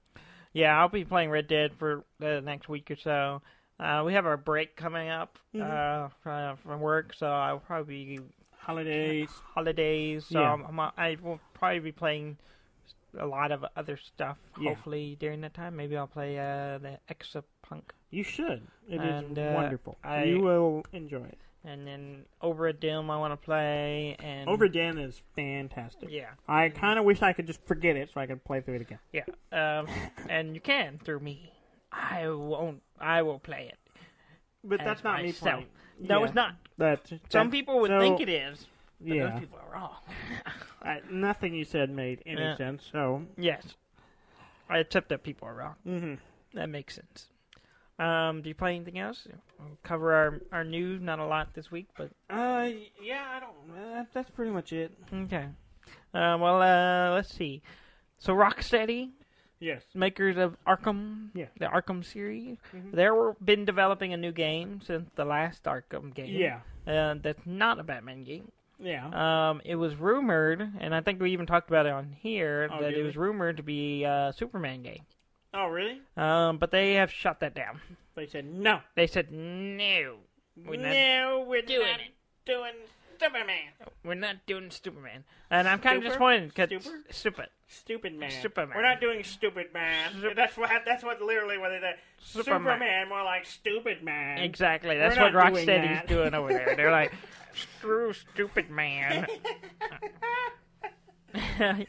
Yeah, I'll be playing Red Dead for the next week or so. Uh, we have our break coming up Mhm. uh, from, from work, so I'll probably be Holidays. holidays. So Yeah. I'm, I'm, I will probably be playing a lot of other stuff. Yeah. Hopefully during that time, maybe I'll play uh, the Exapunk, You should. It is And, uh, wonderful. I- you will enjoy it. And then Obra Dinn I want to play, and Obra Dinn is fantastic. Yeah, I kind of wish I could just forget it so I could play through it again. yeah. Um, and you can through me. I won't. I will play it. but that's not me myself. playing. No, Yeah. it's not. That's, Some people would so- think it is. But Yeah. those people are wrong. I, nothing you said made any sense. So. yes. I accept that people are wrong. hmm That makes sense. Um, do you play anything else? We'll cover our, our news. Not a lot this week, but Uh, yeah, I don't. Uh, that's pretty much it. okay. Uh, well, uh, let's see. So Rocksteady, Yes. makers of Arkham, Yeah. the Arkham series, Mhm. they've been developing a new game since the last Arkham game. Yeah. Uh, that's not a Batman game. Yeah. Um, it was rumored, and I think we even talked about it on here, Oh, that did it was rumored to be a Superman game. Oh, really? Um, but they have shut that down. They said no. They said no, we're not no, we're doing not it. doing Superman. We're not doing Superman, and I'm kind of disappointed because Super? stupid. Stupid man. Superman. We're not doing stupid man. Sup- that's what. That's what literally what they said. Superman. Superman. more like stupid man. Exactly. We're That's what not doing Rocksteady's that. doing over there. They're like, screw stupid man.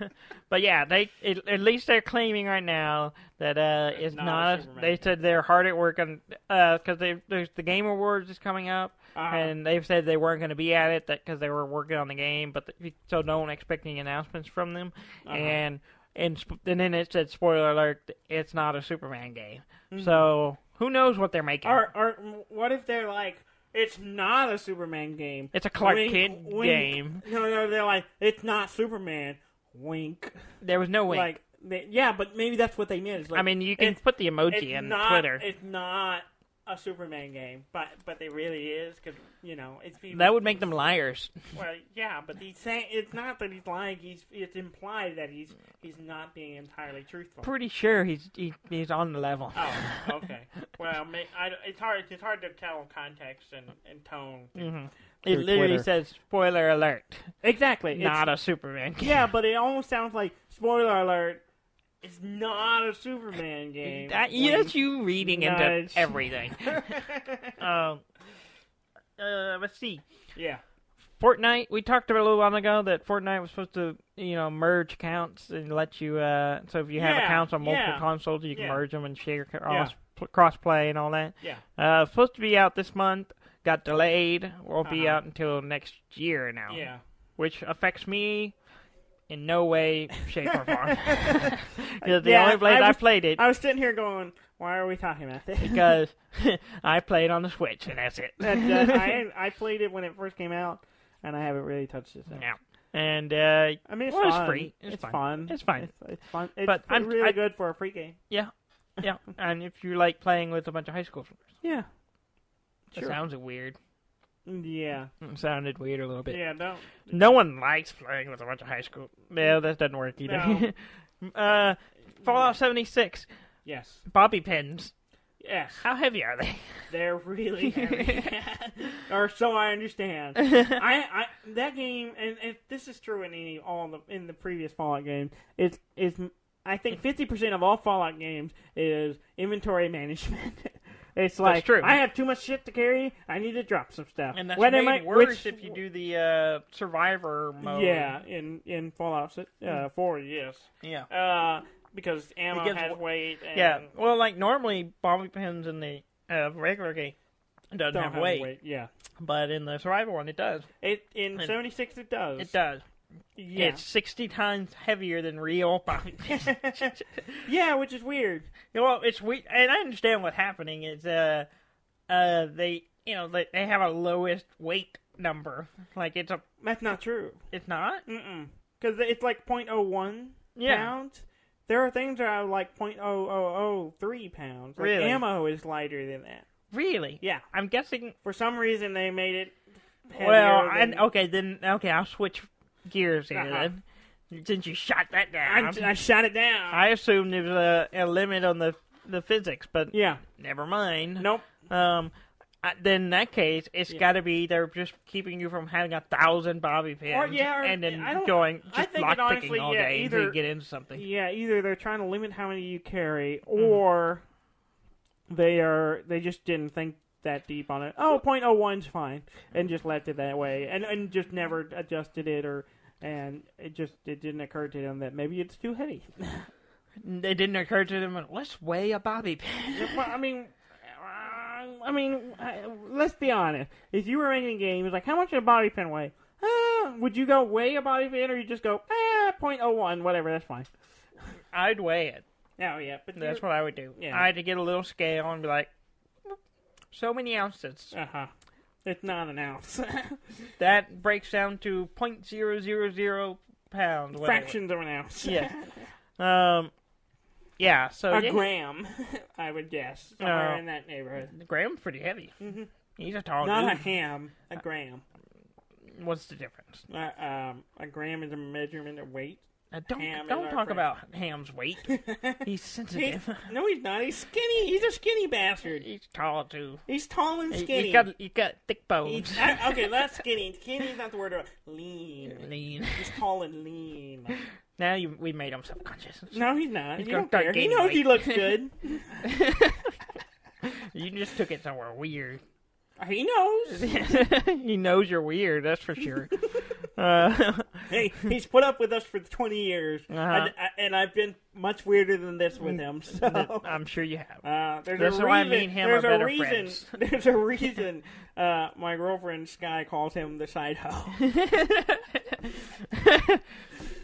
but yeah, they it, at least they're claiming right now that uh, it's not not. a they said they're hard at work on because they there's the Game Awards is coming up, Uh-huh. and they've said they weren't going to be at it because they were working on the game, but the, so don't expect any announcements from them. Uh-huh. And and and then it said spoiler alert, it's not a Superman game. Mm-hmm. So who knows what they're making? Or, or what if they're like, it's not a Superman game. It's a Clark Kent game. No, no, they're like, it's not Superman. Wink. There was no way. Like, they, yeah, but maybe that's what they meant. Like, I mean, you can put the emoji in not, Twitter. It's not a Superman game, but but it really is because you know it's people- That would make them liars. Well, yeah, but he's saying it's not that he's lying. He's it's implied that he's he's not being entirely truthful. Pretty sure he's he, he's on the level. Oh, okay. well, I, it's hard. It's hard to tell context and, and tone. hmm It literally Twitter. says spoiler alert, Exactly. not a Superman game. Yeah, but it almost sounds like spoiler alert. It's not a Superman game. That, that's you reading into everything. um, uh, let's see. yeah. Fortnite. We talked about a little while ago that Fortnite was supposed to, you know, merge accounts and let you. Uh, so if you have Yeah, accounts on multiple yeah, consoles, you can yeah. merge them and share cross cross play and all that. Yeah. Uh, supposed to be out this month. Got delayed. Won't be Uh-huh. out until next year now. Yeah. Which affects me in no way, shape, or form. The Yeah, only place I I, was- played it I was sitting here going, "Why are we talking about this?" because I played on the Switch and that's it. That, uh, I I played it when it first came out, and I haven't really touched it. Since. Yeah. And uh, I mean, it's Well, it's fun. free. It's It's, fun. fun. It's fine. It's, it's fun. It's But I'm- really I- good for a free game. Yeah, yeah, and if you like playing with a bunch of high schoolers, Yeah. That Sure. sounds weird. Yeah. It sounded weird a little bit. Yeah. Don't. No one likes playing with a bunch of high school. Yeah, that doesn't work either. uh, Fallout 76, Yes. bobby pins. Yes. How heavy are they? They're really heavy. or so I understand. I, I that game, and, and this is true in any all the in the previous Fallout games. It's is I think fifty percent of all Fallout games is inventory management. It's like true. I have too much shit to carry. I need to drop some stuff. And that's Whether made worse which- if you do the uh, survivor mode. Yeah, in in Fallout uh, Four, yes. Yeah. Uh, because ammo gives has weight. And Yeah. Well, like normally, bobby pins in the uh, regular game doesn't don't have, have weight, Yeah. but in the survival one, it does. It in seventy six it does. It does. Yeah. It's sixty times heavier than real yeah, which is weird. You well, it's we and I understand what's happening is uh, uh, they you know they they have a lowest weight number. Like it's a That's not true. it's not. Mm-mm. Because it's like 0.01 Yeah. pounds. There are things that are like 0.0003 pounds. Like Really? ammo is lighter than that. Really? Yeah. I'm guessing. For some reason, they made it. Well, than- and okay then. Okay, I'll switch gears here Uh-huh. then. Since you shot that down, I, I shot it down. I assumed there was a, a limit on the the physics, but yeah. never mind. Nope. Um, I- then in that case, it's Yeah. got to be they're just keeping you from having a thousand bobby pins, Or, yeah, or- and then going just think lock picking all yeah, day until you either- get into something. Yeah, either they're trying to limit how many you carry, Mm-hmm. or they are they just didn't think that deep on it. Oh, 0.01's fine, and just left it that way, and and just never adjusted it, or and it just it didn't occur to them that maybe it's too heavy. It didn't occur to them. Let's weigh a bobby pin. well, I mean, uh, I mean, let's be honest. If you were making a game, it's like, how much should a bobby pin weigh? Uh, would you go weigh a bobby pin, or you just go, eh, 0.01, whatever, that's fine. I'd weigh it. Oh, yeah, but That's what I would do. Yeah. I had to get a little scale and be like, so many ounces. Uh-huh. It's not an ounce. That breaks down to point zero zero zero pounds. whatever. Fractions of an ounce. Yeah. Um. Yeah. So a yeah, gram, I would guess. Somewhere Oh. in that neighborhood. Grams pretty heavy. Mhm. He's a tall Not a ham, a gram. What's the difference? Uh, um, a gram is a measurement of weight. Uh, don't don't talk friend. about Ham's weight. He's He's, sensitive. no, he's not. He's skinny. He's a skinny bastard. He's tall too. He's tall and skinny. He's got he's got thick bones. He's- I- okay, that's skinny. Skinny is not the word. uh, Lean. Lean. He's tall and lean. Now you we made him subconscious. No, he's not. He's He gonna don't start care. He knows he looks good. you just took it somewhere weird. he knows. he knows you're weird. That's for sure. Uh, Hey, he's put up with us for 20 years, Uh-huh. I- I- and I've been much weirder than this with him. So. I'm sure you have. Uh, there's That's a why reason, me and him there's are a better reason, friends. There's a reason uh, my girlfriend Sky calls him the side hoe.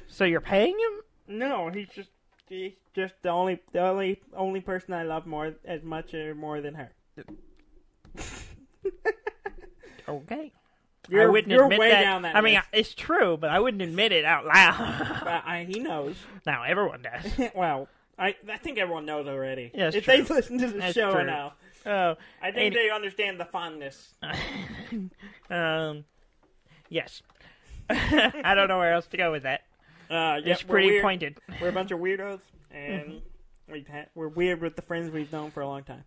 so you're paying him? no, he's just he's just the only the only only person I love more as much or more than her. Okay. You're, I wouldn't admit way that. down that. I mean, list. it's true, but I wouldn't admit it out loud. but I, he knows. now everyone does. well, I I think everyone knows already. Yeah, if true. they listen to the That's show true. now, Oh, I think And- they understand the fondness. um, yes. I don't know where else to go with that. Uh, It's pretty weird. pointed. We're a bunch of weirdos, and we've had, we're weird with the friends we've known for a long time.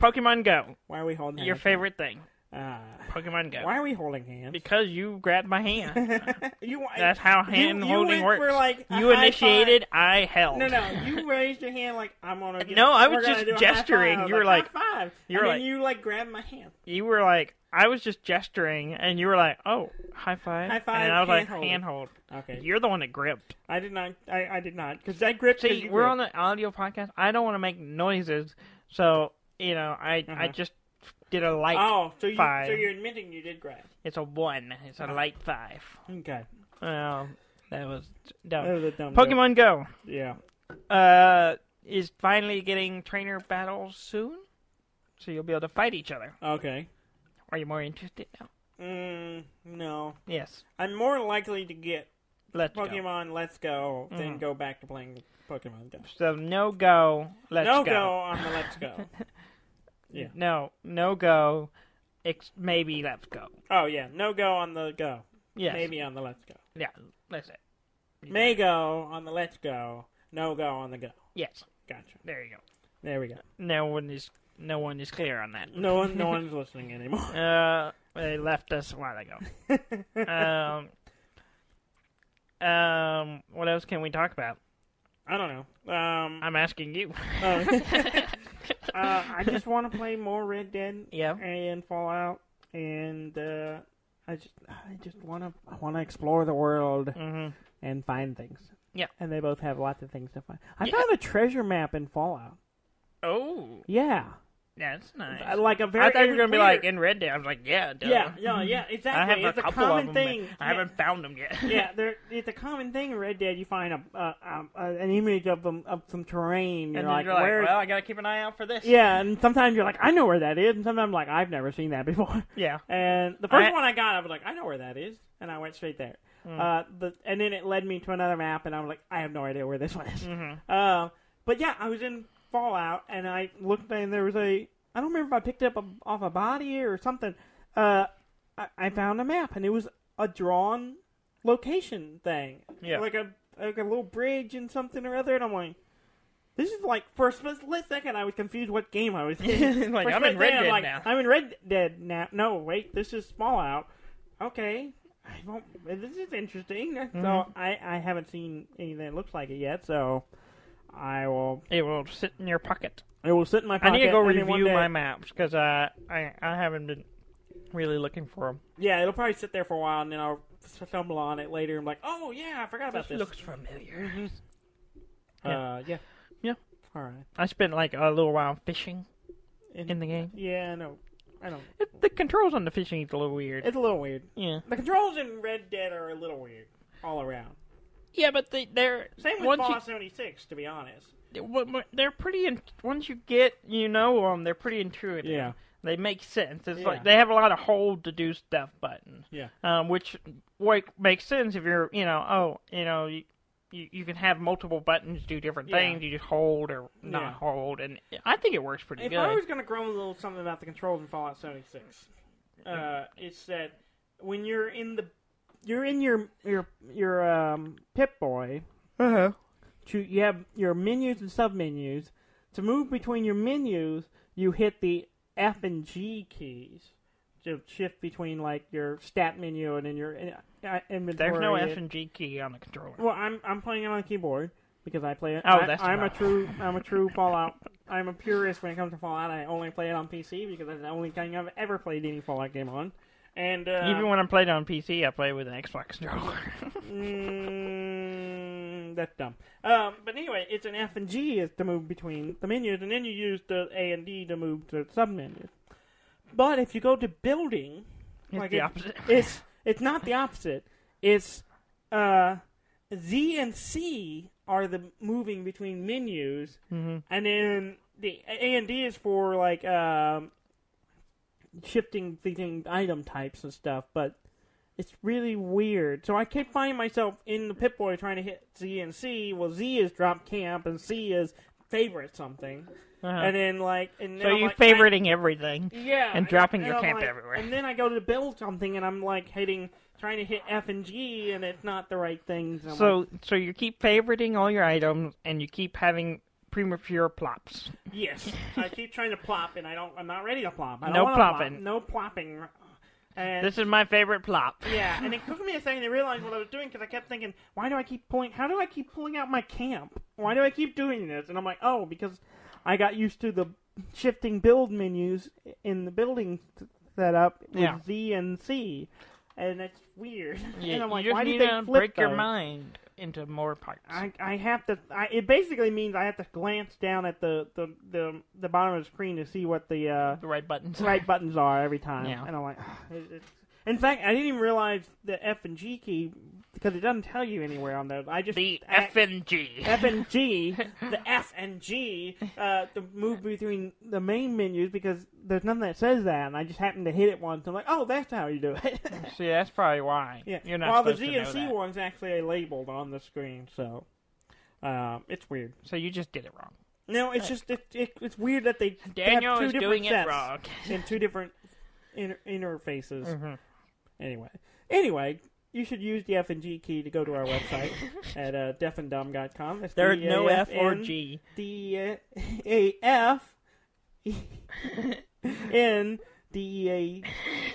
Pokemon Go, Why are we holding your favorite thing. Uh, Pokemon Go. why are we holding hands? Because you grabbed my hand. you, That's how hand you holding went works. Like a you initiated, I held. Five. No, no, you raised your hand like I'm gonna. Get, No, I was just a gesturing. was You were like, like- high five. you were and like- then you like grabbed my hand. You were like, I was just gesturing, and you were like, oh, high five. High five, And I was like, handhold. handhold. Okay, You're the one that gripped. I did not. I, I did not because I gripped. See, we're gripped. on the audio podcast. I don't want to make noises, so you know, I I Uh-huh. just did a light. Oh, so you five. so you're admitting you did grab. It's a one. It's a light five. Okay, Well, that was that dumb. was a dumb. joke. Pokemon Go Yeah. uh, is finally getting trainer battles soon, so you'll be able to fight each other. Okay. Are you more interested now? Mm, no, Yes. I'm more likely to get Let's go. Pokemon Let's Go than Mhm. go back to playing Pokemon Go. So no go. Let's go. no go. go on the Let's Go. Yeah. No, no go. Ex- maybe let's go. Oh yeah, no go on the go. Yes. Maybe on the Let's Go. Yeah. That's it. May go on the Let's Go. No go on the go. Yes. Gotcha. There you go. There we go. No one is. No one is clear on that. No one, no one's listening anymore. Uh, they left us a while ago. um. Um. What else can we talk about? I don't know. Um, I'm asking you. uh, uh, I just want to play more Red Dead yeah. and Fallout, and uh, I just, I just want to, I want to explore the world hmm and find things. Yeah. and they both have lots of things to find. I Yeah. found a treasure map in Fallout. Oh, Yeah, that's nice. Like a very. I thought you were gonna be weird. like in Red Dead. I was like, yeah, duh. Yeah, yeah, yeah, exactly. I have it's a a common of them. thing. I haven't found them yet. yeah, it's a common thing in Red Dead. You find a, uh, uh, an image of um, of some terrain. You're and like, you're like, where? well, I gotta keep an eye out for this. yeah, and sometimes you're like, I know where that is, and sometimes I'm like, I've never seen that before. Yeah. And the first I- one I got, I was like, I know where that is, and I went straight there. Mm. Uh, the and then it led me to another map, and I'm like, I have no idea where this one is. Mm-hmm. Uh, but yeah, I was in Fallout, and I looked, and there was a. I don't remember if I picked it up a, off a body or something. Uh, I, I found a map, and it was a drawn location thing. Yeah. Like a like a little bridge and something or other, and I'm like. This is like for a split second I was confused what game I was in. Like, I'm in Red Dead like, now. I'm in Red Dead now. No, wait, this is Fallout. Okay, I won't, this is interesting. Mm-hmm. So I I haven't seen anything that looks like it yet. So I will. It will sit in your pocket. It will sit in my pocket. I need to go and then one review my maps because uh, I I haven't been really looking for them. Yeah, it'll probably sit there for a while, and then I'll stumble on it later. and be like, oh yeah, I forgot about This this. looks familiar. Uh, yeah. Yeah. All right. I spent like a little while fishing And- in the game. Yeah, I know. I don't. It, the controls on the fishing is a little weird. It's a little weird. yeah. The controls in Red Dead are a little weird all around. Yeah, but they they're Same with Fallout 76, to be honest. you, w- w- they're pretty. In, once you get you know them, they're pretty intuitive. Yeah. They make sense. It's Yeah. like they have a lot of hold to do stuff buttons. Yeah. Um, which what makes sense if you're you know oh you know you. You, you can have multiple buttons do different Yeah. things. You just hold or not Yeah. hold, and I think it works pretty If good. I was going to grumble a little something about the controls in Fallout 76, uh, it's that when you're in the you're in your your your um, Pip Boy, uh-huh. to you have your menus and sub menus. To move between your menus, you hit the F and G keys to shift between like your stat menu and then your uh, inventory. There's no F and G key on the controller. Well, I'm I'm playing it on a keyboard because I play it. Oh, I, that's I'm the a true I'm a true Fallout. I'm a purist when it comes to Fallout. I only play it on PC because that's the only thing I've ever played any Fallout game on. And uh, Even when I'm playing on PC, I play with an Xbox controller. mm, that's dumb. Um, but anyway, it's an F and G is to move between the menus, and then you use the A and D to move to sub menus. But if you go to building, it's Like the it- opposite. it's it's not the opposite. It's uh, Z and C are the moving between menus, Mhm. and then the A and D is for like um, shifting between item types and stuff. But it's really weird. So I keep finding myself in the Pip Boy trying to hit Z and C. Well, Z is drop camp, and C is favorite something, Uh-huh. and then like and so you like, I- favoriting everything. yeah, and dropping your I'm camp like- everywhere. And then I go to build something, and I'm like hitting, trying to hit F and G, and it's not the right things. and So like, so you keep favoriting all your items, and you keep having premature plops. yes, I keep trying to plop, and I don't. I'm not ready to plop. I don't No wanna plop. plopping. No plopping. And This is my favorite plop. yeah, and it took me a second to realize what I was doing because I kept thinking, why do I keep pulling? How do I keep pulling out my camp? Why do I keep doing this? And I'm like, oh, because I got used to the shifting build menus in the building setup with Yeah. Z and C, and it's weird. You, and I'm like, you just why need did they to flip break your mind into more parts. I, I have to. I, it basically means I have to glance down at the, the, the, the bottom of the screen to see what the uh, the right buttons. right buttons are every time. Yeah. And I'm like, it, it's. In fact, I didn't even realize the F and G key because it doesn't tell you anywhere on those. I just The F and G. F and G, the F and G, uh, to move between the main menus because there's nothing that says that, and I just happened to hit it once. I'm like, oh, that's how you do it. See, that's probably why. yeah. You're not While the Z and C one's actually labeled on the screen, so um, it's weird. So you just did it wrong. No, it's just it, it, it's weird that they Daniel have two is different doing it sets wrong. in two different inter- interfaces. Mhm. Anyway, anyway, you should use the F and G key to go to our website at uh, deafandumb.com. That's There's no F or D-A-F-N G. D A F N D E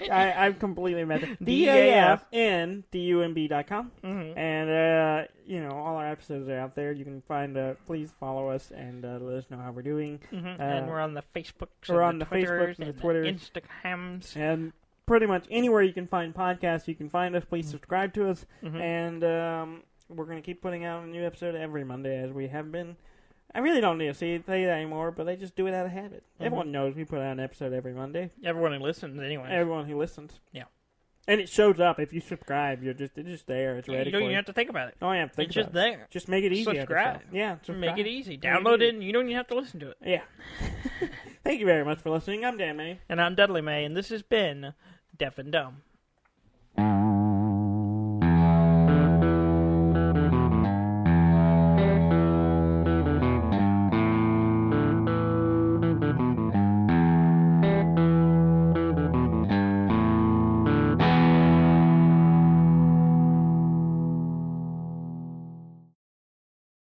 A. I I'm completely messed up. D A F N D U M B dot com. Mhm. And uh, you know all our episodes are out there. You can find. Uh, please follow us and uh, let us know how we're doing. Mhm. Uh, and we're on the Facebooks, we're and on the Twitters, Facebooks and the and Twitters. Instagrams. And pretty much anywhere you can find podcasts, you can find us. Please subscribe to us. Mhm. And um, we're going to keep putting out a new episode every Monday as we have been. I really don't need to say, that anymore, but I just do it out of habit. Mhm. Everyone knows we put out an episode every Monday. Everyone who listens, anyway. Everyone who listens. Yeah. And it shows up if you subscribe. You're just it's just there. It's ready. you don't even have to think about it. Oh, yeah. Think it's just it. there. Just make it easy. Subscribe. Yeah. Subscribe. Make it easy. It Download it, and you don't even have to listen to it. Yeah. Thank you very much for listening. I'm Dan May. And I'm Dudley May, and this has been Deaf and Dumb.